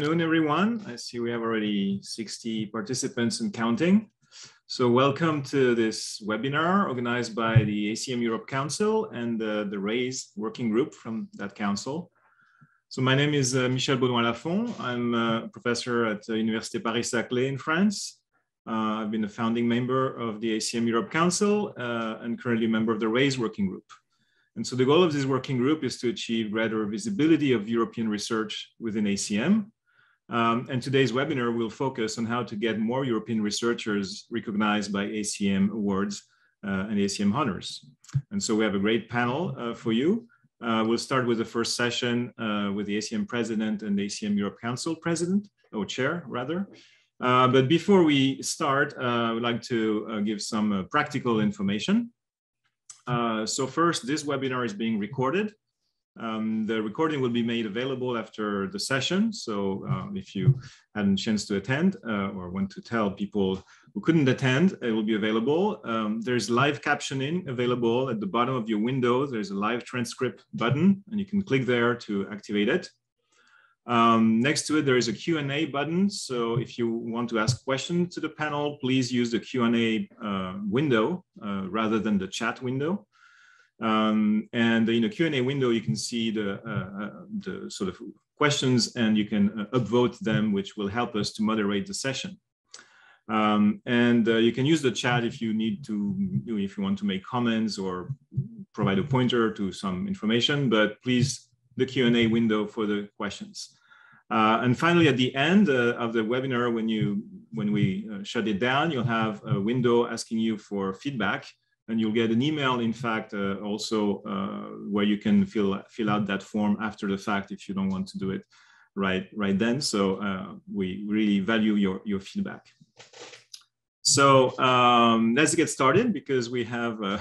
afternoon, everyone. I see we have already 60 participants and counting. So welcome to this webinar organized by the ACM Europe Council and uh, the RAISE working group from that council. So my name is uh, Michel Beaudouin-Lafon. I'm a professor at uh, Université Paris-Saclay in France. Uh, I've been a founding member of the ACM Europe Council uh, and currently a member of the RAISE working group. And so the goal of this working group is to achieve greater visibility of European research within ACM um, and today's webinar will focus on how to get more European researchers recognized by ACM awards uh, and ACM honors. And so we have a great panel uh, for you. Uh, we'll start with the first session uh, with the ACM president and the ACM Europe Council president, or chair rather. Uh, but before we start, uh, I would like to give some practical information. so first, this webinar is being recorded um, the recording will be made available after the session. So um, if you had a chance to attend uh, or want to tell people who couldn't attend, it will be available. Um, there's live captioning available at the bottom of your window. There's a live transcript button and you can click there to activate it. Um, next to it, there is a Q&A button. So if you want to ask questions to the panel, please use the Q&A uh, window uh, rather than the chat window. Um, and in the Q&A window, you can see the, uh, uh, the sort of questions and you can uh, upvote them, which will help us to moderate the session. Um, and uh, you can use the chat if you need to, if you want to make comments or provide a pointer to some information, but please the Q&A window for the questions. Uh, and finally, at the end uh, of the webinar, when you when we shut it down, you'll have a window asking you for feedback and you'll get an email, in fact, uh, also uh, where you can fill, fill out that form after the fact if you don't want to do it right, right then. So uh, we really value your, your feedback. So um, let's get started because we have a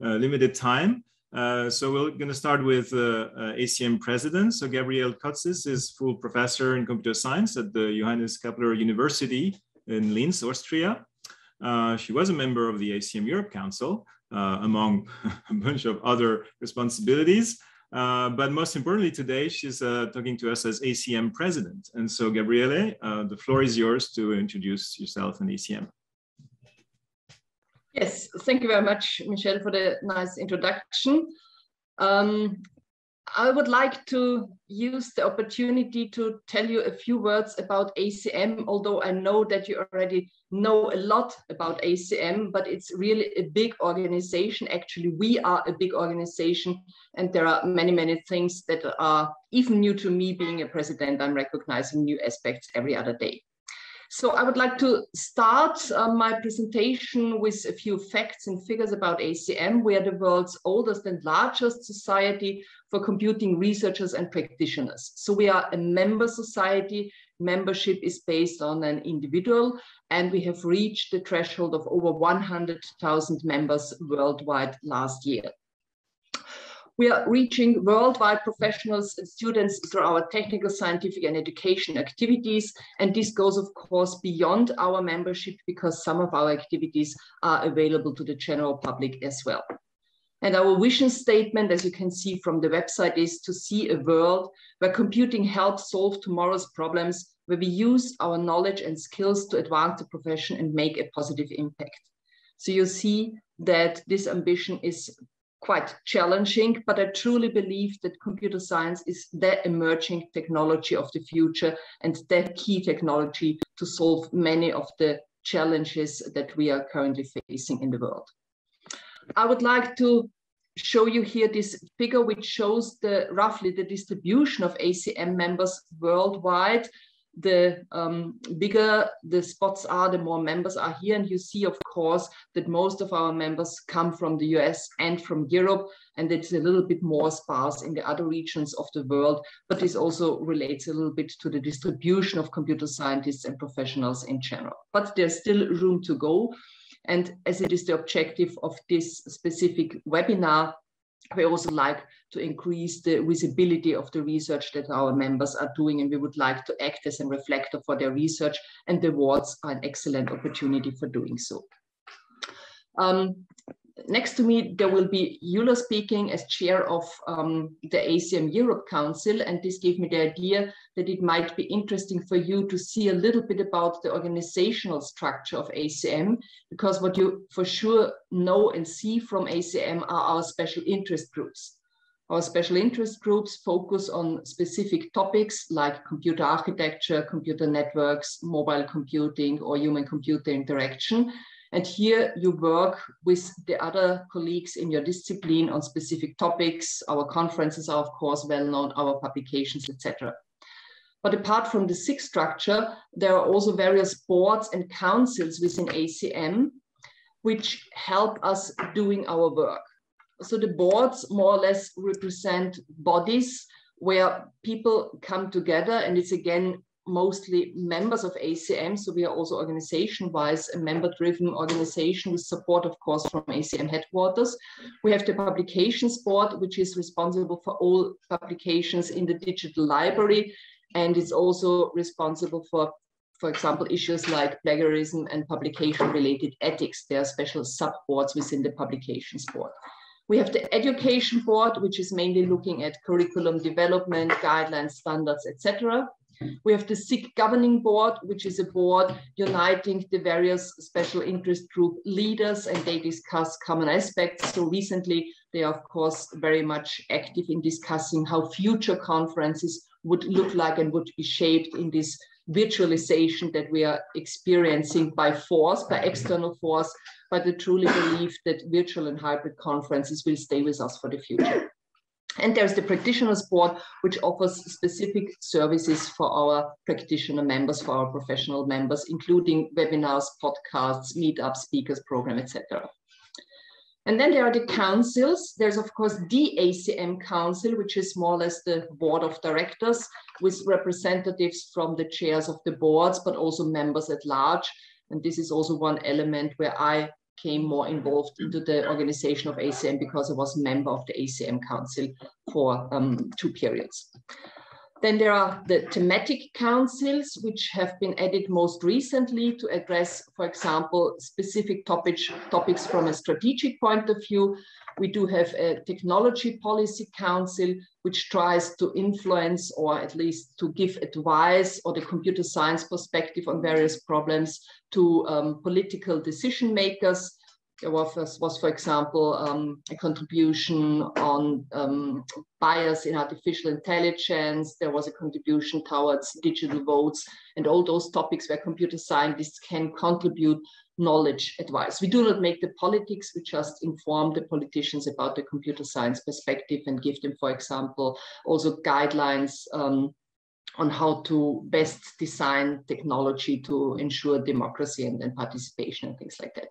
limited time. Uh, so we're going to start with uh, uh, ACM president. So Gabriel Kotsis is full professor in computer science at the Johannes Kepler University in Linz, Austria. Uh, she was a member of the ACM Europe Council, uh, among a bunch of other responsibilities. Uh, but most importantly today, she's uh, talking to us as ACM president. And so Gabriele, uh, the floor is yours to introduce yourself and ACM. Yes, thank you very much, Michel, for the nice introduction. Um, I would like to use the opportunity to tell you a few words about ACM, although I know that you already know a lot about ACM, but it's really a big organization. Actually, we are a big organization, and there are many, many things that are even new to me being a president. I'm recognizing new aspects every other day. So I would like to start uh, my presentation with a few facts and figures about ACM. We are the world's oldest and largest society for computing researchers and practitioners. So we are a member society. Membership is based on an individual, and we have reached the threshold of over 100,000 members worldwide last year. We are reaching worldwide professionals and students through our technical, scientific, and education activities. And this goes, of course, beyond our membership because some of our activities are available to the general public as well. And our vision statement, as you can see from the website, is to see a world where computing helps solve tomorrow's problems, where we use our knowledge and skills to advance the profession and make a positive impact. So you see that this ambition is quite challenging, but I truly believe that computer science is the emerging technology of the future and the key technology to solve many of the challenges that we are currently facing in the world. I would like to show you here this figure which shows the roughly the distribution of ACM members worldwide the um, bigger the spots are, the more members are here. And you see, of course, that most of our members come from the US and from Europe, and it's a little bit more sparse in the other regions of the world. But this also relates a little bit to the distribution of computer scientists and professionals in general. But there's still room to go. And as it is the objective of this specific webinar, we also like to increase the visibility of the research that our members are doing, and we would like to act as a reflector for their research, and the awards are an excellent opportunity for doing so. Um, next to me, there will be Yiota speaking as chair of um, the ACM Europe Council. And this gave me the idea that it might be interesting for you to see a little bit about the organizational structure of ACM, because what you for sure know and see from ACM are our special interest groups. Our special interest groups focus on specific topics like computer architecture, computer networks, mobile computing, or human computer interaction. And here you work with the other colleagues in your discipline on specific topics. Our conferences are, of course, well known, our publications, etc. But apart from the SIG structure, there are also various boards and councils within ACM, which help us doing our work. So the boards more or less represent bodies where people come together and it's again mostly members of ACM. So we are also organization-wise a member-driven organization with support, of course, from ACM headquarters. We have the publications board, which is responsible for all publications in the digital library. And it's also responsible for, for example, issues like plagiarism and publication-related ethics. There are special sub-boards within the publications board. We have the education board, which is mainly looking at curriculum development, guidelines, standards, etc. We have the SIG governing board, which is a board uniting the various special interest group leaders and they discuss common aspects. So recently, they are of course very much active in discussing how future conferences would look like and would be shaped in this virtualization that we are experiencing by force, by external force, but I truly believe that virtual and hybrid conferences will stay with us for the future. And there's the practitioners board, which offers specific services for our practitioner members, for our professional members, including webinars, podcasts, meetups, speakers program, etc. And then there are the councils. There's of course the ACM Council, which is more or less the board of directors with representatives from the chairs of the boards, but also members at large. And this is also one element where I came more involved into the organization of ACM because I was a member of the ACM Council for um, two periods. Then there are the thematic councils, which have been added most recently to address, for example, specific topic, topics from a strategic point of view. We do have a technology policy council, which tries to influence or at least to give advice or the computer science perspective on various problems to um, political decision makers. There was, was for example, um, a contribution on um, bias in artificial intelligence. There was a contribution towards digital votes and all those topics where computer scientists can contribute knowledge advice. We do not make the politics, we just inform the politicians about the computer science perspective and give them, for example, also guidelines um, on how to best design technology to ensure democracy and, and participation and things like that.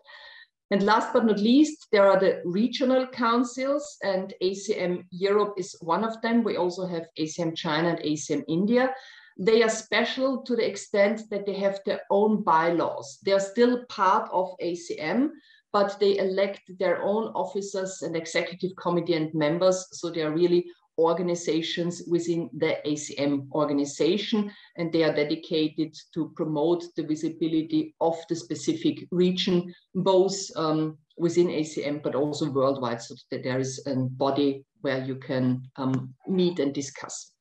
And last but not least, there are the regional councils and ACM Europe is one of them. We also have ACM China and ACM India. They are special to the extent that they have their own bylaws. They are still part of ACM, but they elect their own officers and executive committee and members. So they are really organizations within the ACM organization, and they are dedicated to promote the visibility of the specific region, both um, within ACM, but also worldwide, so that there is a body where you can um, meet and discuss.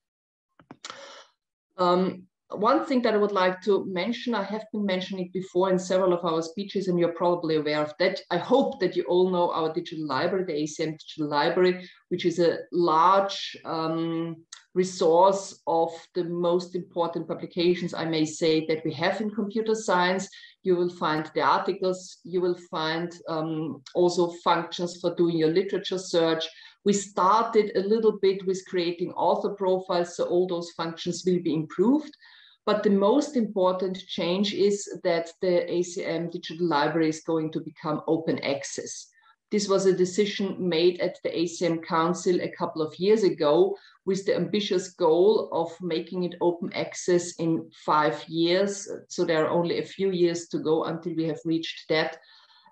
Um, one thing that I would like to mention, I have been mentioning it before in several of our speeches, and you're probably aware of that. I hope that you all know our digital library, the ACM Digital Library, which is a large um, resource of the most important publications, I may say, that we have in computer science. You will find the articles, you will find um, also functions for doing your literature search. We started a little bit with creating author profiles, so all those functions will be improved. But the most important change is that the ACM Digital Library is going to become open access. This was a decision made at the ACM Council a couple of years ago with the ambitious goal of making it open access in five years. So there are only a few years to go until we have reached that.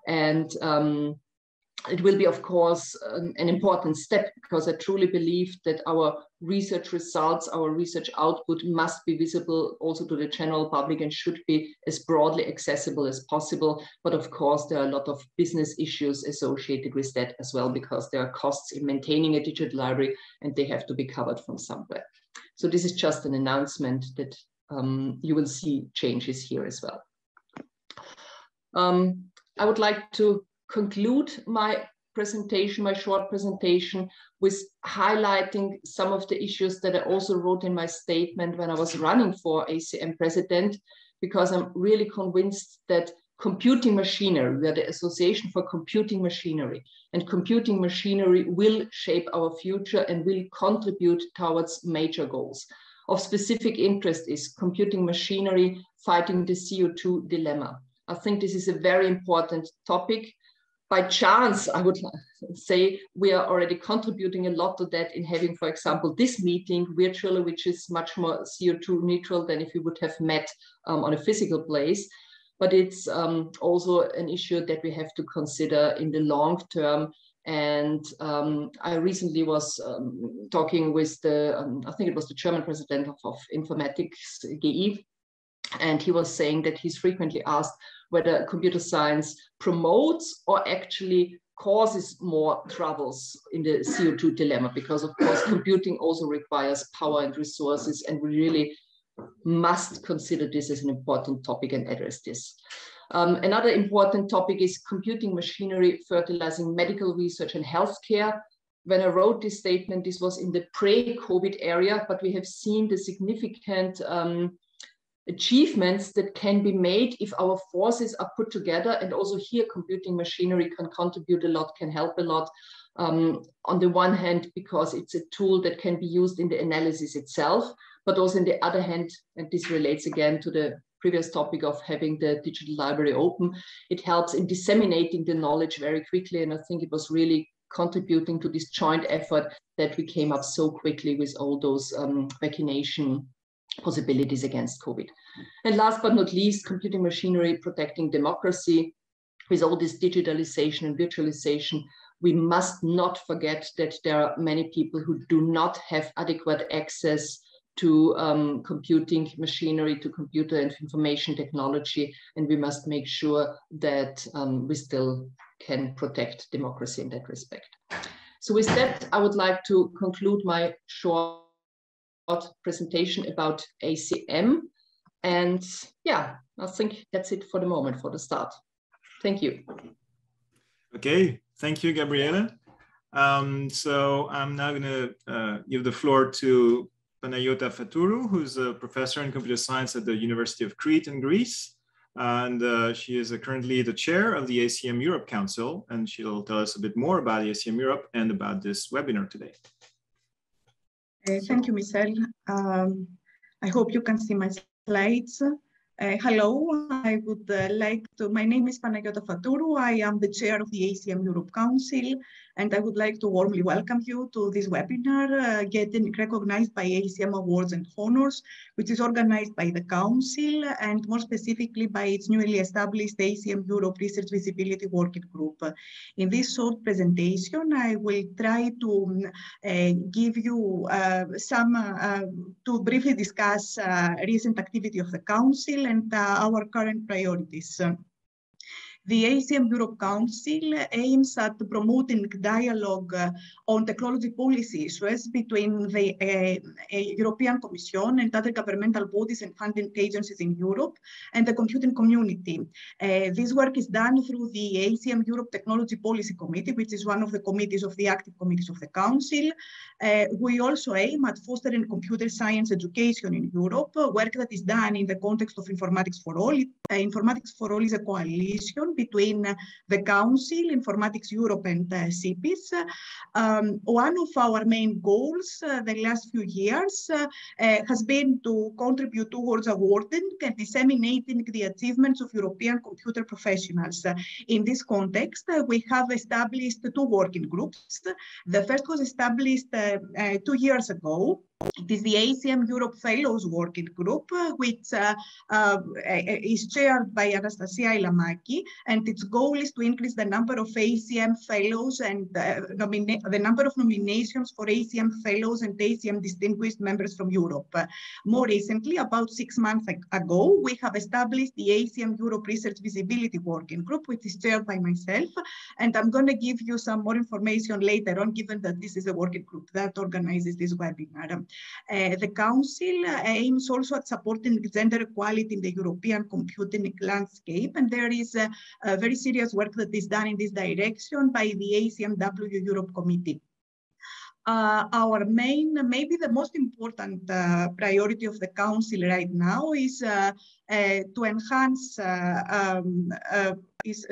And um, it will be, of course, an, an, important step because I truly believe that our research results, our research output must be visible also to the general public and should be as broadly accessible as possible. But of course, there are a lot of business issues associated with that as well because there are costs in maintaining a digital library and they have to be covered from somewhere. So this is just an announcement that um, you will see changes here as well. Um, I would like to conclude my presentation, my short presentation, with highlighting some of the issues that I also wrote in my statement when I was running for ACM president, because I'm really convinced that computing machinery, we are the Association for Computing Machinery, and computing machinery will shape our future and will contribute towards major goals. Of specific interest is computing machinery fighting the CO2 dilemma. I think this is a very important topic by chance, I would say we are already contributing a lot to that in having, for example, this meeting virtually, which is much more CO2 neutral than if we would have met um, on a physical place. But it's um, also an issue that we have to consider in the long term. And um, I recently was um, talking with the, um, I think it was the German president of, of Informatics, GI, and he was saying that he's frequently asked, whether computer science promotes or actually causes more troubles in the CO2 dilemma, because of course computing also requires power and resources, and we really must consider this as an important topic and address this. Um, another important topic is computing machinery fertilizing medical research and healthcare. When I wrote this statement, this was in the pre-COVID area, but we have seen the significant um, achievements that can be made if our forces are put together. And also here, computing machinery can contribute a lot, can help a lot. Um, on the one hand, because it's a tool that can be used in the analysis itself, but also in the other hand, and this relates again to the previous topic of having the digital library open, it helps in disseminating the knowledge very quickly. And I think it was really contributing to this joint effort that we came up so quickly with all those um, vaccination possibilities against COVID. And last but not least, computing machinery protecting democracy. With all this digitalization and virtualization, we must not forget that there are many people who do not have adequate access to um, computing machinery, to computer and information technology, and we must make sure that um, we still can protect democracy in that respect. So with that, I would like to conclude my short presentation about ACM. And yeah, I think that's it for the moment, for the start. Thank you. Okay, thank you, Gabriele. Um, so I'm now going to uh, give the floor to Panagiota Fatourou, who's a professor in computer science at the University of Crete in Greece. And uh, she is uh, currently the chair of the ACM Europe Council, and she'll tell us a bit more about ACM Europe and about this webinar today. Thank you, Michel. Um, I hope you can see my slides. Uh, hello, I would uh, like to, my name is Panagiota Fatourou. I am the chair of the ACM Europe Council, and I would like to warmly welcome you to this webinar, uh, getting recognized by ACM Awards and Honors, which is organized by the Council and more specifically by its newly established ACM Europe Research Visibility Working Group. In this short presentation, I will try to uh, give you uh, some, uh, to briefly discuss recent activity of the Council and uh, our current priorities. The ACM Europe Council aims at promoting dialogue on technology policy issues between the uh, European Commission and other governmental bodies and funding agencies in Europe and the computing community. Uh, this work is done through the ACM Europe Technology Policy Committee, which is one of the committees of the active committees of the Council. Uh, we also aim at fostering computer science education in Europe, work that is done in the context of Informatics for All. Informatics for All is a coalition between the Council, Informatics Europe, and uh, CEPIS. Um, one of our main goals uh, the last few years uh, uh, has been to contribute towards awarding and disseminating the achievements of European computer professionals. in this context, uh, we have established two working groups. The first was established uh, Uh, uh, two years ago it is the ACM Europe Fellows Working Group, uh, which uh, uh, is chaired by Anastasia Ailamaki, and its goal is to increase the number of ACM Fellows and the number of nominations for ACM Fellows and ACM Distinguished Members from Europe. more recently, about six months ago, we have established the ACM Europe Research Visibility Working Group, which is chaired by myself, and I'm going to give you some more information later on, given that this is a working group that organizes this webinar. Uh, the Council aims also at supporting gender equality in the European computing landscape, and there is a, a very serious work that is done in this direction by the ACMW Europe Committee. Uh, our main, maybe the most important uh, priority of the council right now is uh, uh to enhance uh, um, uh, is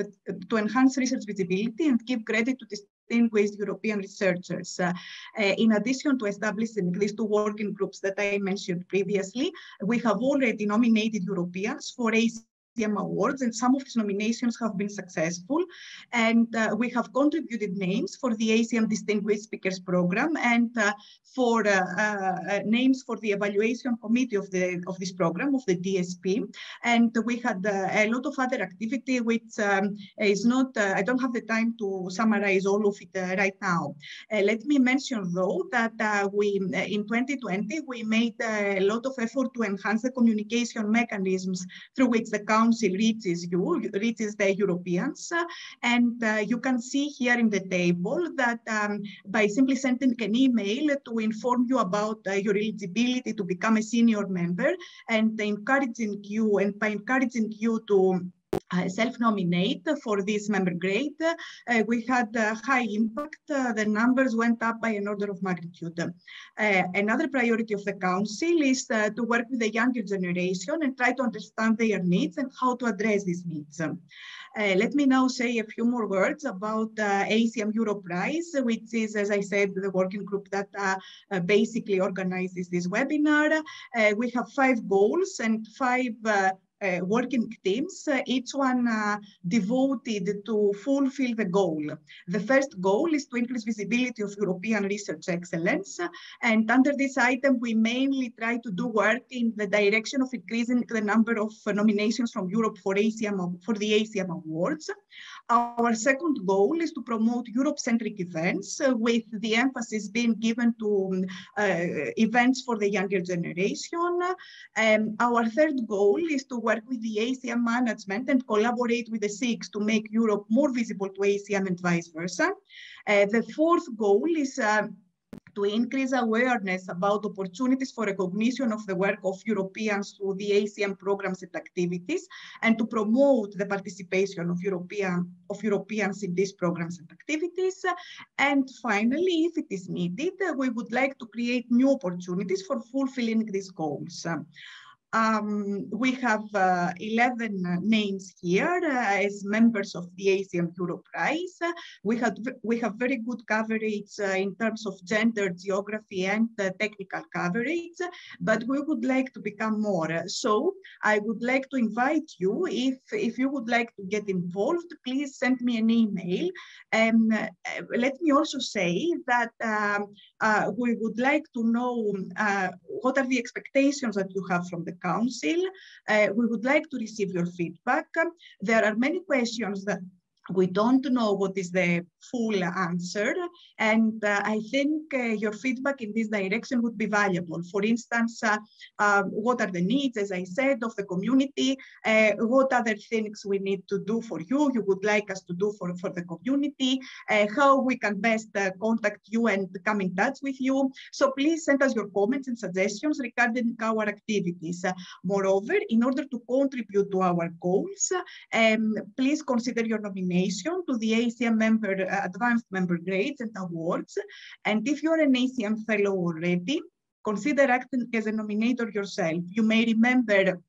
to enhance research visibility and give credit to distinguished European researchers. Uh, uh, in addition to establishing these two working groups that I mentioned previously, we have already nominated Europeans for a ACM Awards, and some of these nominations have been successful. And uh, we have contributed names for the ACM Distinguished Speakers Program and uh, for uh, uh, names for the evaluation committee of the of this program of the DSP. And we had uh, a lot of other activity, which um, is not. Uh, I don't have the time to summarize all of it right now. let me mention though that we in 2020 we made a lot of effort to enhance the communication mechanisms through which the council reaches you, reaches the Europeans. And uh, you can see here in the table that um, by simply sending an email to inform you about uh, your eligibility to become a senior member and encouraging you and by encouraging you to uh, self-nominate for this member grade, uh, we had a high impact. Uh, the numbers went up by an order of magnitude. Uh, another priority of the council is uh, to work with the younger generation and try to understand their needs and how to address these needs. Uh, let me now say a few more words about uh, ACM Europe RAISE, which is, as I said, the working group that uh, basically organizes this webinar. we have five goals and five uh, working teams, uh, each one uh, devoted to fulfill the goal. The first goal is to increase visibility of European research excellence. And under this item, we mainly try to do work in the direction of increasing the number of nominations from Europe for, ACM, for the ACM Awards. Our second goal is to promote Europe-centric events uh, with the emphasis being given to um, uh, events for the younger generation. Um, our third goal is to work with the ACM management and collaborate with the SIGs to make Europe more visible to ACM and vice versa. Uh, the fourth goal is uh, to increase awareness about opportunities for recognition of the work of Europeans through the ACM programs and activities, and to promote the participation of, European, of Europeans in these programs and activities. And finally, if it is needed, we would like to create new opportunities for fulfilling these goals. Um, we have uh, 11 uh, names here uh, as members of the ACM Europe RAISE. We, had, we have very good coverage uh, in terms of gender, geography, and uh, technical coverage, but we would like to become more. So I would like to invite you, if, if you would like to get involved, please send me an email. And uh, let me also say that um, we would like to know what are the expectations that you have from the Council. Uh, we would like to receive your feedback. There are many questions that we don't know what is the full answer. And uh, I think uh, your feedback in this direction would be valuable. For instance, uh, um, what are the needs, as I said, of the community? Uh, what other things we need to do for you, you would like us to do for, for the community? Uh, how we can best uh, contact you and come in touch with you? So please send us your comments and suggestions regarding our activities. moreover, in order to contribute to our goals, um, please consider your nomination to the ACM member uh, advanced member grades and awards. And if you're an ACM fellow already, consider acting as a nominator yourself. You may remember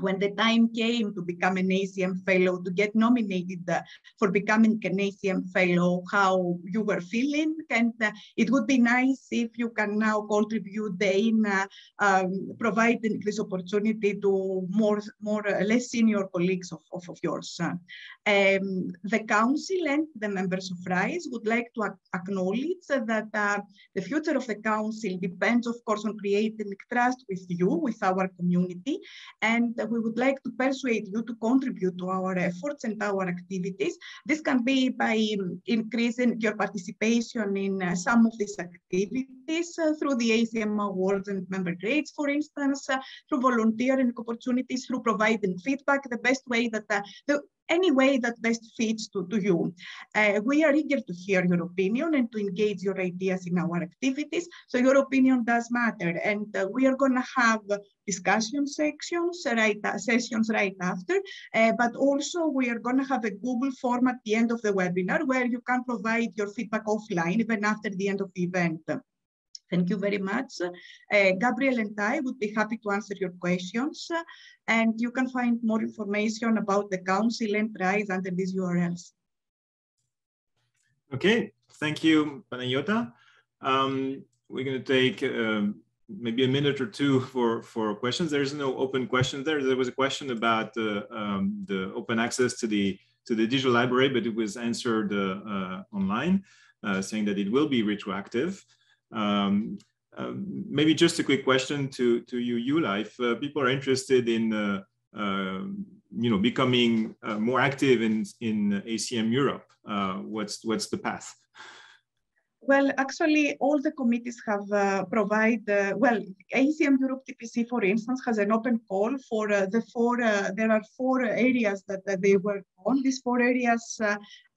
when the time came to become an ACM fellow, to get nominated uh, for becoming an ACM fellow, how you were feeling. And uh, it would be nice if you can now contribute in uh, um, providing this opportunity to more, more uh, less senior colleagues of, of, of yours. Um, the council and the members of RAISE would like to acknowledge that uh, the future of the council depends, of course, on creating trust with you, with our community, and we would like to persuade you to contribute to our efforts and our activities. This can be by um, increasing your participation in uh, some of these activities uh, through the ACM awards and member grades, for instance, uh, through volunteering opportunities, through providing feedback, the best way that the any way that best fits to, to you. Uh, we are eager to hear your opinion and to engage your ideas in our activities. So your opinion does matter. And uh, we are going to have discussion sections, right, sessions right after, uh, but also we are going to have a Google form at the end of the webinar where you can provide your feedback offline even after the end of the event. Thank you very much. Uh, Gabriel and I would be happy to answer your questions. And you can find more information about the council and RAISE under these URLs. Okay, thank you, Panagiota. Um, we're going to take um, maybe a minute or two for, for questions. There's no open questions there. There was a question about uh, um, the open access to the to the digital library, but it was answered uh, uh, online, uh, saying that it will be retroactive. Um, um, maybe just a quick question to, to you, Yiota. If uh, people are interested in uh, uh, you know, becoming uh, more active in, in ACM Europe, uh, what's, what's the path? Well, actually, all the committees have uh, provide, uh, well, ACM Europe TPC, for instance, has an open call for uh, the four, there are four areas that, that they work on. These four areas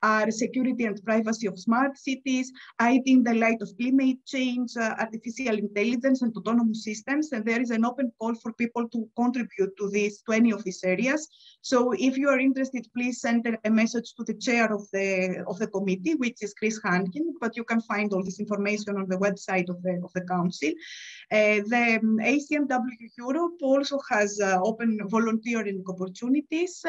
are security and privacy of smart cities, IT in the light of climate change, uh, artificial intelligence, and autonomous systems. And there is an open call for people to contribute to these, to any of these areas. So if you are interested, please send a message to the chair of the, of the committee, which is Chris Hankin, but you can find all this information on the website of the, of the council. Uh, the um, ACMW Europe also has uh, open volunteering opportunities.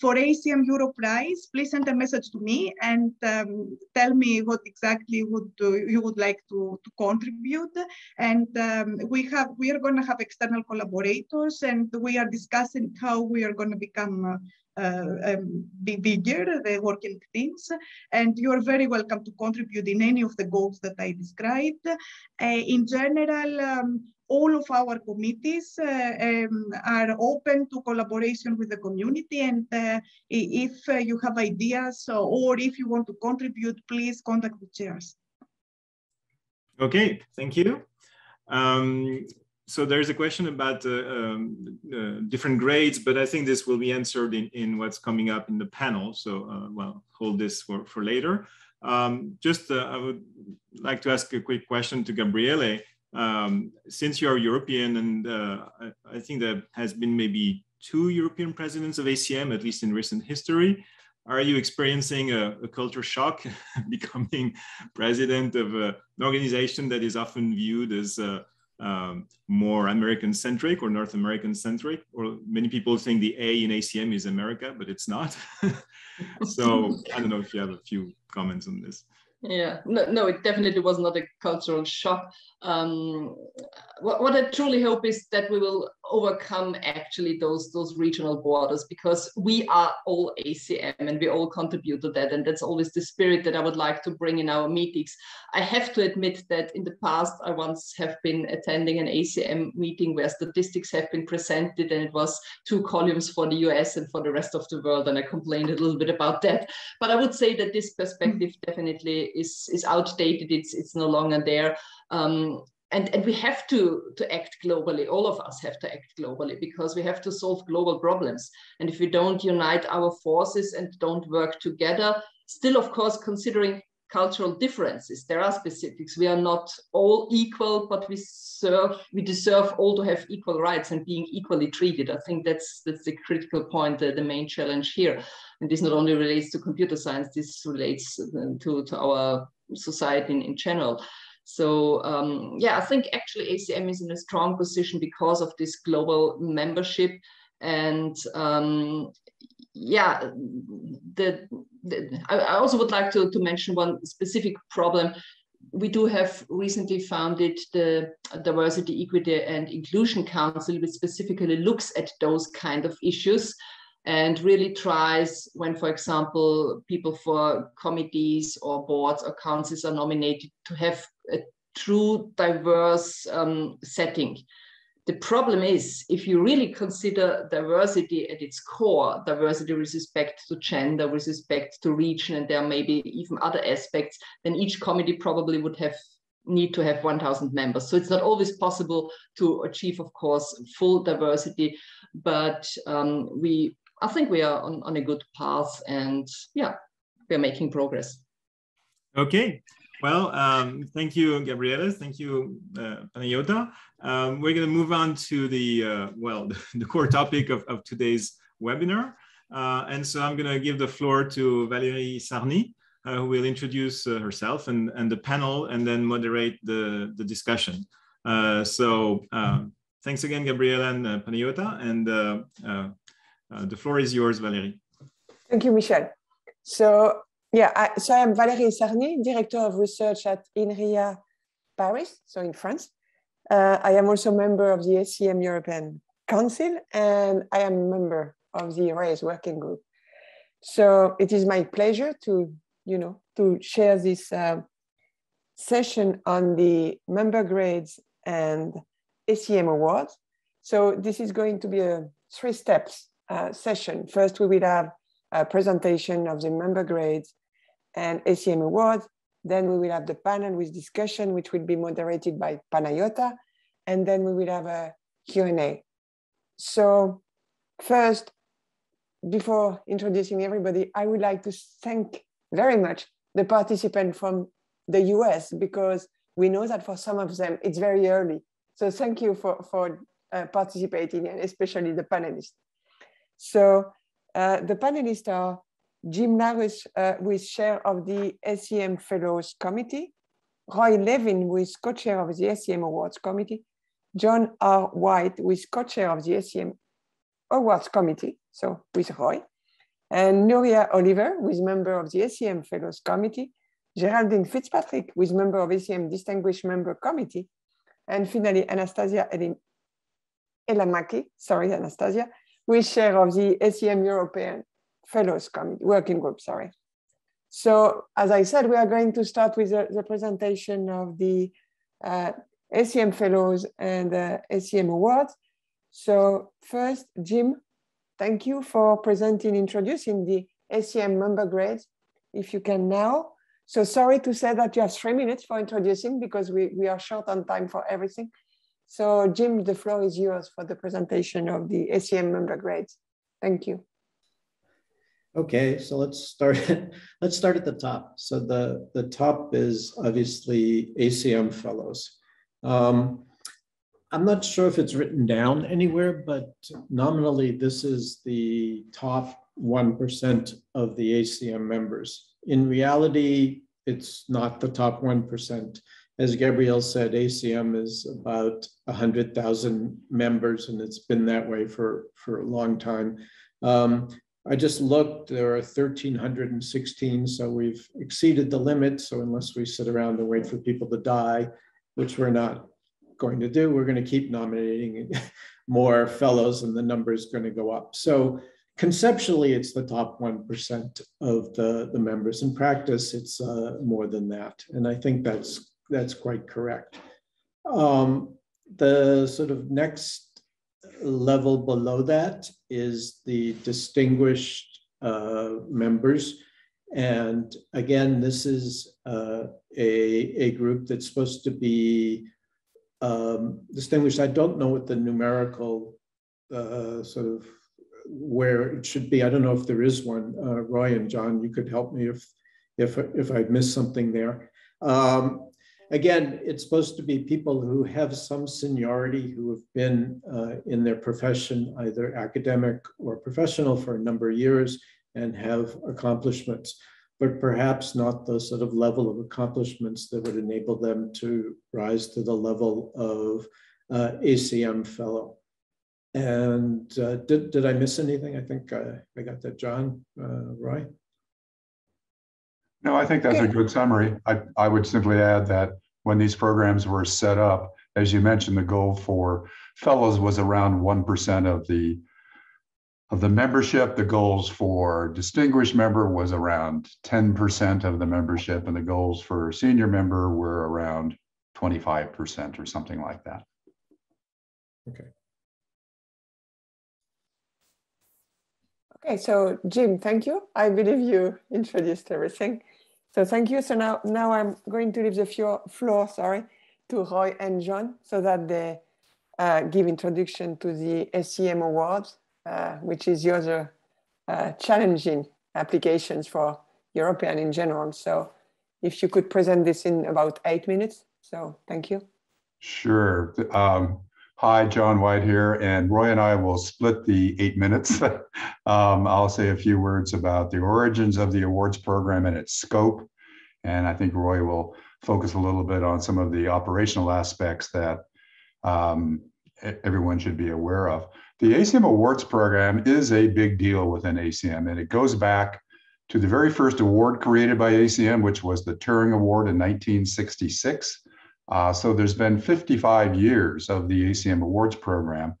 For ACM Europe RAISE, please send a message to me and um, tell me what exactly would uh, you would like to, to contribute. And um, we have we are going to have external collaborators, and we are discussing how we are going to become uh, um, be bigger, the working teams, and you are very welcome to contribute in any of the goals that I described. Uh, in general, um, all of our committees uh, um, are open to collaboration with the community. And uh, if uh, you have ideas or if you want to contribute, please contact the chairs. Okay, thank you. Um, so there's a question about uh, um, uh, different grades, but I think this will be answered in, in what's coming up in the panel. So, uh, well, hold this for, for later. Um, just, uh, I would like to ask a quick question to Gabriele. Um, since you're European, and uh, I, I, think there has been maybe two European presidents of ACM, at least in recent history, are you experiencing a, a culture shock becoming president of a, an organization that is often viewed as uh, um, more American centric or North American centric, or many people think the A in ACM is America, but it's not. so I don't know if you have a few comments on this. Yeah, no, no, it definitely was not a cultural shock. Um, what, what I truly hope is that we will overcome actually those those regional borders because we are all ACM and we all contribute to that, and that's always the spirit that I would like to bring in our meetings. I have to admit that in the past I once have been attending an ACM meeting where statistics have been presented, and it was two columns for the US and for the rest of the world, and I complained a little bit about that. But I would say that this perspective definitely is is outdated. It's it's no longer there. Um, and, and we have to, to act globally. All of us have to act globally because we have to solve global problems. And if we don't unite our forces and don't work together, still, of course, considering cultural differences, there are specifics. We are not all equal, but we serve, we deserve all to have equal rights and being equally treated. I think that's that's the critical point, the, the main challenge here. And this not only relates to computer science, this relates uh, to, to our society in, in general. So um, yeah, I think actually ACM is in a strong position because of this global membership And um, yeah, the, the I, I, also would like to, to mention one specific problem. We do have recently founded the Diversity, Equity and Inclusion Council, which specifically looks at those kind of issues and really tries when, for example, people for committees or boards or councils are nominated to have a true diverse um, setting. The problem is, if you really consider diversity at its core, diversity with respect to gender, with respect to region, and there may be even other aspects, then each committee probably would have need to have 1000 members. So it's not always possible to achieve, of course, full diversity, but um, we, I think we are on, on a good path and yeah, we're making progress. Okay, well, um, thank you, Gabriele. Thank you, uh, Panagiota. Um, we're going to move on to the, uh, well, the core topic of, of today's webinar. Uh, and so I'm going to give the floor to Valérie Issarny, uh, who will introduce uh, herself and, and the panel and then moderate the, the discussion. Uh, so thanks again, Gabriele and Panagiota. And the floor is yours, Valérie. Thank you, Michel. So yeah, I, so I'm Valérie Issarny, Director of Research at INRIA Paris, so in France. Uh, I am also a member of the ACM European Council, and I am a member of the RAISE working group. So it is my pleasure to, you know, to share this uh, session on the member grades and ACM awards. So this is going to be a three steps uh, session. First, we will have a presentation of the member grades and ACM Awards. Then we will have the panel with discussion, which will be moderated by Panagiota. And then we will have a Q&A. So first, before introducing everybody, I would like to thank very much the participant from the US because we know that for some of them, it's very early. So thank you for, for uh, participating and especially the panelists. So uh, the panelists are Jim Larus, uh, who is chair of the ACM Fellows Committee, Roy Levin, who is co-chair of the ACM Awards Committee, John R. White, who is co-chair of the ACM Awards Committee, so with Roy, and Nuria Oliver, who is member of the ACM Fellows Committee, Geraldine Fitzpatrick, who is member of ACM Distinguished Member Committee, and finally Anastasia Ailamaki, sorry, Anastasia, is chair of the ACM European fellows committee, working group, sorry. So as I said, we are going to start with the, the presentation of the uh, ACM fellows and the ACM awards. So first, Jim, thank you for presenting, introducing the ACM member grades, if you can now. So sorry to say that you have three minutes for introducing because we, we are short on time for everything. So Jim, the floor is yours for the presentation of the ACM member grades. Thank you. Okay, so let's start. let's start at the top. So the the top is obviously ACM fellows. Um, I'm not sure if it's written down anywhere, but nominally this is the top one percent of the ACM members. In reality, it's not the top one percent. As Gabriele said, ACM is about 100,000 members, and it's been that way for, for a long time. Um, I just looked, there are 1,316, so we've exceeded the limit. So unless we sit around and wait for people to die, which we're not going to do, we're going to keep nominating more fellows and the number is going to go up. So conceptually, it's the top 1% of the, the members. In practice, it's uh, more than that. And I think that's, that's quite correct. Um, the sort of next level below that is the distinguished uh, members. And again, this is uh, a, a group that's supposed to be um, distinguished. I don't know what the numerical uh, sort of where it should be. I don't know if there is one. Uh, Roy and John, you could help me if if if I missed something there. Um, again, it's supposed to be people who have some seniority, who have been uh, in their profession, either academic or professional, for a number of years and have accomplishments, but perhaps not the sort of level of accomplishments that would enable them to rise to the level of uh, ACM fellow. and uh, did, did I miss anything? I think uh, I got that, John, uh, Roy? No, I think that's a good summary. I, I would simply add that when these programs were set up, as you mentioned, the goal for fellows was around 1% of the of the membership. The goals for distinguished member was around 10% of the membership, and the goals for senior member were around 25% or something like that. Okay. Okay, so Jim, thank you. I believe you introduced everything. So thank you. So now, now I'm going to leave the floor, sorry, to Roy and John so that they uh, give introduction to the ACM Awards, uh, which is the other uh, challenging applications for European in general. So if you could present this in about eight minutes. So thank you. Sure. Um, Hi, John White here, and Roy and I will split the eight minutes. um, I'll say a few words about the origins of the awards program and its scope. And I think Roy will focus a little bit on some of the operational aspects that um, everyone should be aware of. The ACM Awards program is a big deal within ACM, and it goes back to the very first award created by ACM, which was the Turing Award in 1966. Uh, so there's been 55 years of the ACM Awards program.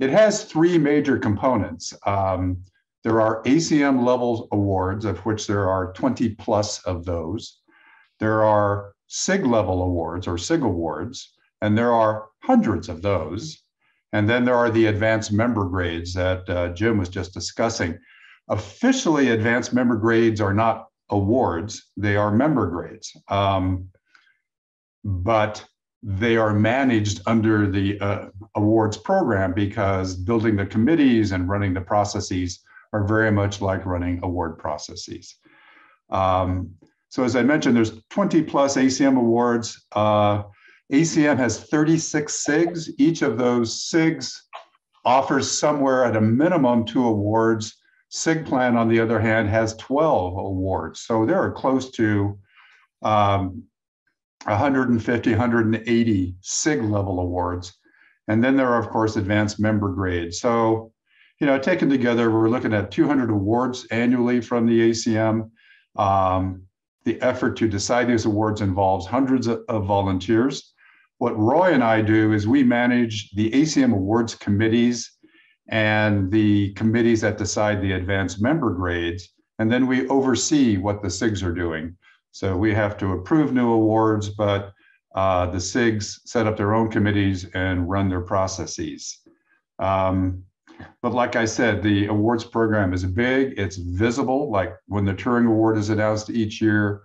It has three major components. Um, there are ACM level awards, of which there are 20 plus of those. There are SIG level awards or SIG awards, and there are hundreds of those. And then there are the advanced member grades that uh, Jim was just discussing. Officially, advanced member grades are not awards, they are member grades. Um, but they are managed under the uh, awards program because building the committees and running the processes are very much like running award processes. Um, so as I mentioned, there's 20 plus ACM awards. Uh, ACM has 36 SIGs. Each of those SIGs offers somewhere at a minimum two awards. SIGPLAN, on the other hand, has 12 awards. So there are close to um, 150, 180 SIG level awards. And then there are, of course, advanced member grades. So, you know, taken together, we're looking at 200 awards annually from the ACM. Um, the effort to decide these awards involves hundreds of, of volunteers. What Roy and I do is we manage the ACM awards committees and the committees that decide the advanced member grades. And then we oversee what the SIGs are doing. So we have to approve new awards, but uh, the SIGs set up their own committees and run their processes. Um, but like I said, the awards program is big, it's visible. Like when the Turing Award is announced each year,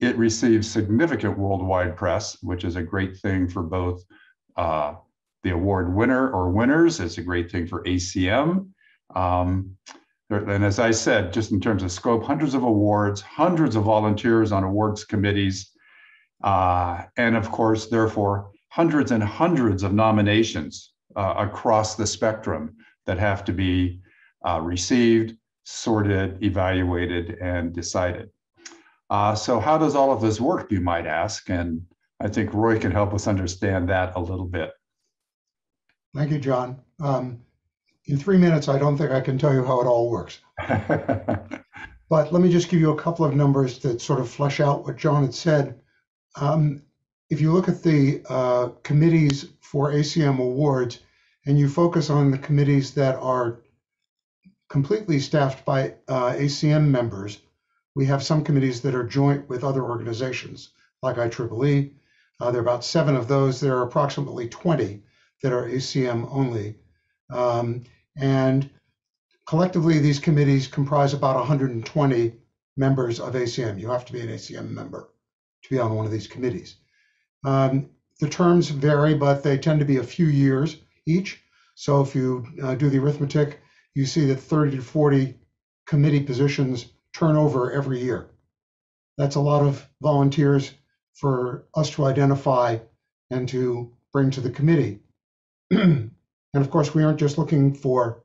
it receives significant worldwide press, which is a great thing for both uh, the award winner or winners. It's a great thing for ACM. Um, and as I said, just in terms of scope, hundreds of awards, hundreds of volunteers on awards committees, uh, and of course, therefore, hundreds and hundreds of nominations uh, across the spectrum that have to be uh, received, sorted, evaluated, and decided. Uh, so how does all of this work, you might ask? And I think Roy can help us understand that a little bit. Thank you, John. Um, in three minutes, I don't think I can tell you how it all works. but let me just give you a couple of numbers that sort of flesh out what John had said. Um, if you look at the uh, committees for ACM awards and you focus on the committees that are completely staffed by uh, ACM members, we have some committees that are joint with other organizations like IEEE. Uh, there are about seven of those. There are approximately 20 that are ACM only. Um, and collectively, these committees comprise about 120 members of ACM. You have to be an ACM member to be on one of these committees. Um, the terms vary, but they tend to be a few years each. So if you uh, do the arithmetic, you see that 30 to 40 committee positions turn over every year. That's a lot of volunteers for us to identify and to bring to the committee. And of course, we aren't just looking for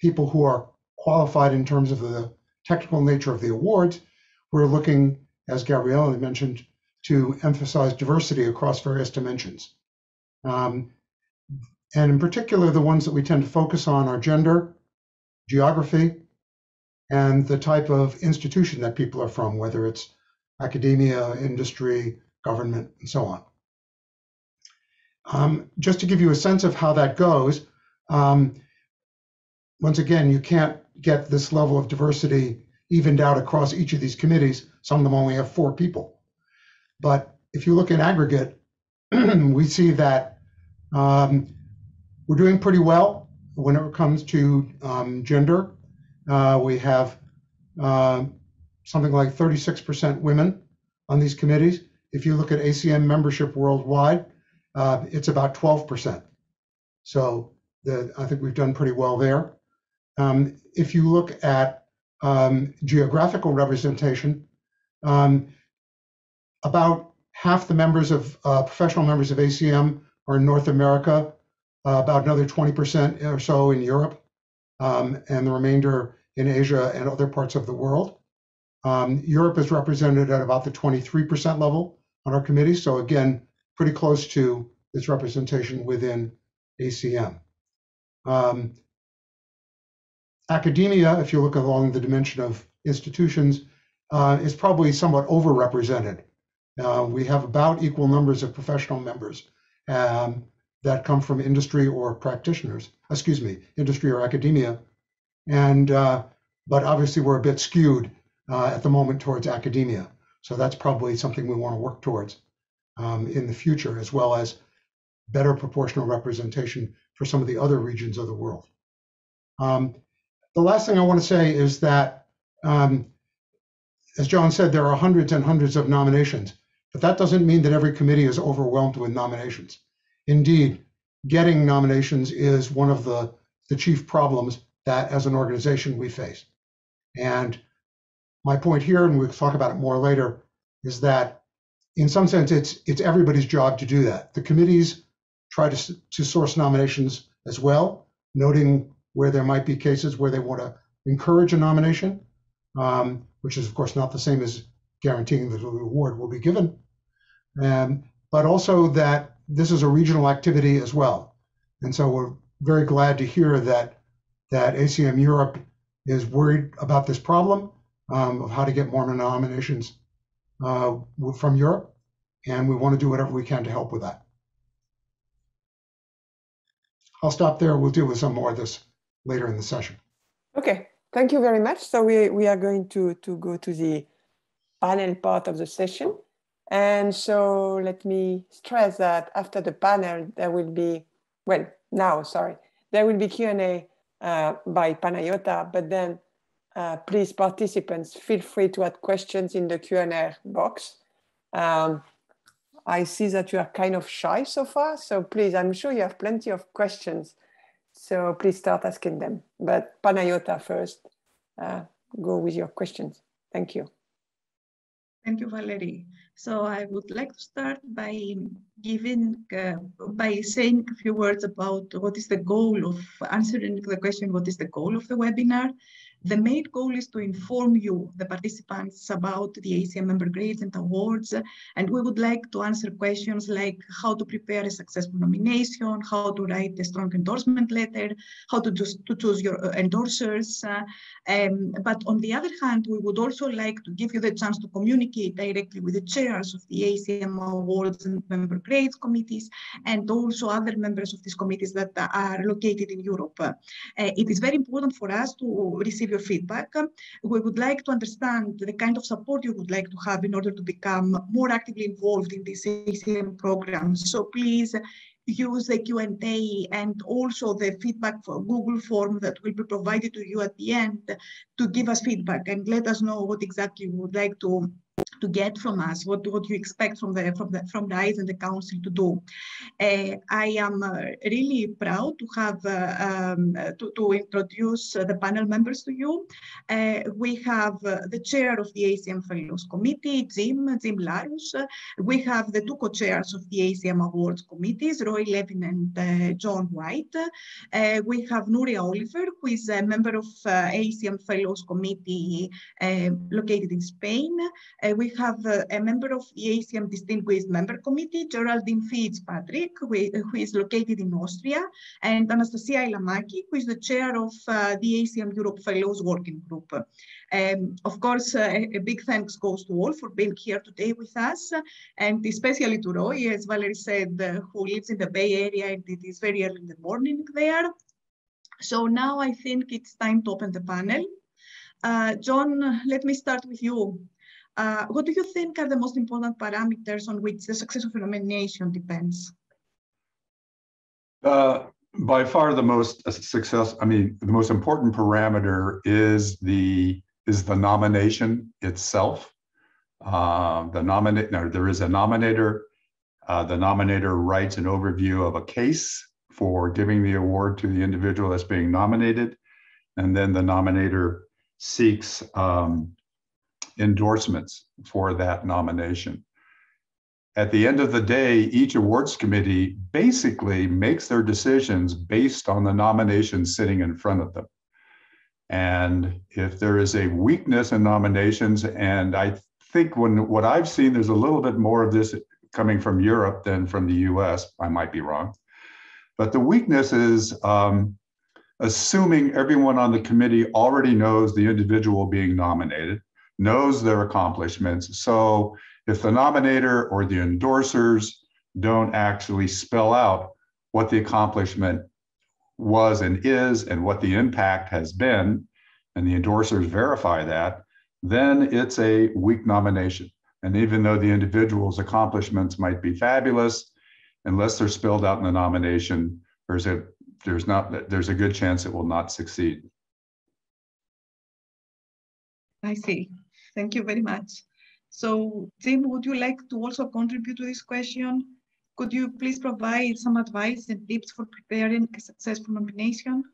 people who are qualified in terms of the technical nature of the awards. We're looking, as Gabriele mentioned, to emphasize diversity across various dimensions. Um, And in particular, the ones that we tend to focus on are gender, geography, and the type of institution that people are from, whether it's academia, industry, government, and so on. Um, just to give you a sense of how that goes, um, once again, you can't get this level of diversity evened out across each of these committees. Some of them only have four people. But if you look in aggregate, we see that um, we're doing pretty well when it comes to um, gender. Uh, we have uh, something like 36% women on these committees. If you look at ACM membership worldwide, uh, it's about 12%. So the, I think we've done pretty well there. Um, if you look at um, geographical representation, um, about half the members of uh, professional members of ACM are in North America, uh, about another 20% or so in Europe, um, and the remainder in Asia and other parts of the world. Um, Europe is represented at about the 23% level on our committee. So again, pretty close to its representation within ACM. Um, academia, if you look along the dimension of institutions, uh, is probably somewhat overrepresented. Uh, we have about equal numbers of professional members um, that come from industry or practitioners, excuse me, industry or academia. And, uh, but obviously we're a bit skewed uh, at the moment towards academia. So that's probably something we want to work towards um, in the future, as well as better proportional representation for some of the other regions of the world. Um, the last thing I want to say is that, um, as John said, there are hundreds and hundreds of nominations, but that doesn't mean that every committee is overwhelmed with nominations. Indeed, getting nominations is one of the, the chief problems that as an organization we face. And my point here, and we'll talk about it more later, is that in some sense it's it's everybody's job to do that. The committees try to, to source nominations as well, noting where there might be cases where they want to encourage a nomination, um, which is of course not the same as guaranteeing that the award will be given, um, but also that this is a regional activity as well. And so we're very glad to hear that that ACM Europe is worried about this problem um, of how to get more nominations uh, from Europe, and we want to do whatever we can to help with that. I'll stop there. We'll deal with some more of this later in the session. Okay, thank you very much. So we, we are going to, to go to the panel part of the session. And so let me stress that after the panel, there will be, well, now, sorry, there will be Q&A uh, by Panagiota, but then uh, please participants, feel free to add questions in the Q&A box. Um, I see that you are kind of shy so far, so please, I'm sure you have plenty of questions. So please start asking them. But Panagiota first, uh, go with your questions. Thank you. Thank you, Valérie. So I would like to start by giving, uh, by saying a few words about what is the goal of answering the question, what is the goal of the webinar? The main goal is to inform you, the participants, about the ACM member grades and awards. And we would like to answer questions like how to prepare a successful nomination, how to write a strong endorsement letter, how to, just, to choose your uh, endorsers. Uh, um, but on the other hand, we would also like to give you the chance to communicate directly with the chairs of the ACM awards and member grades committees, and also other members of these committees that are located in Europe. Uh, it is very important for us to receive your feedback. We would like to understand the kind of support you would like to have in order to become more actively involved in this ACM program. So please use the Q&A and also the feedback for Google form that will be provided to you at the end to give us feedback and let us know what exactly you would like to to get from us, what, what you expect from the from the from the RAISE and the council to do. Uh, I am uh, really proud to have uh, um, to, to introduce the panel members to you. Uh, we have uh, the chair of the ACM Fellows Committee, Jim Jim Larus. we have the two co-chairs of the ACM Awards committees, Roy Levin and uh, John White. we have Nuria Oliver, who is a member of ACM Fellows Committee located in Spain. we have uh, a member of the ACM Distinguished Member Committee, Geraldine Fitzpatrick, who, who is located in Austria, and Anastasia Ailamaki, who is the chair of uh, the ACM Europe Fellows Working Group. Um, of course, uh, a, a, big thanks goes to all for being here today with us, and especially to Roy, as Valérie said, uh, who lives in the Bay Area and it is very early in the morning there. So now I think it's time to open the panel. Uh, John, let me start with you. Uh, what do you think are the most important parameters on which the success of a nomination depends? Uh, by far the most success, I mean, the most important parameter is the is the nomination itself. Uh, the nominate, no, there is a nominator. Uh, the nominator writes an overview of a case for giving the award to the individual that's being nominated. And then the nominator seeks um, endorsements for that nomination. At the end of the day, each awards committee basically makes their decisions based on the nominations sitting in front of them. And if there is a weakness in nominations, and I think when what I've seen, there's a little bit more of this coming from Europe than from the US. I might be wrong. But the weakness is um, assuming everyone on the committee already knows the individual being nominated, knows their accomplishments. So if the nominator or the endorsers don't actually spell out what the accomplishment was and is and what the impact has been, and the endorsers verify that, then it's a weak nomination. And even though the individual's accomplishments might be fabulous, unless they're spelled out in the nomination, there's a there's not there's a good chance it will not succeed. I see. Thank you very much. So, Jim, would you like to also contribute to this question? Could you please provide some advice and tips for preparing a successful nomination?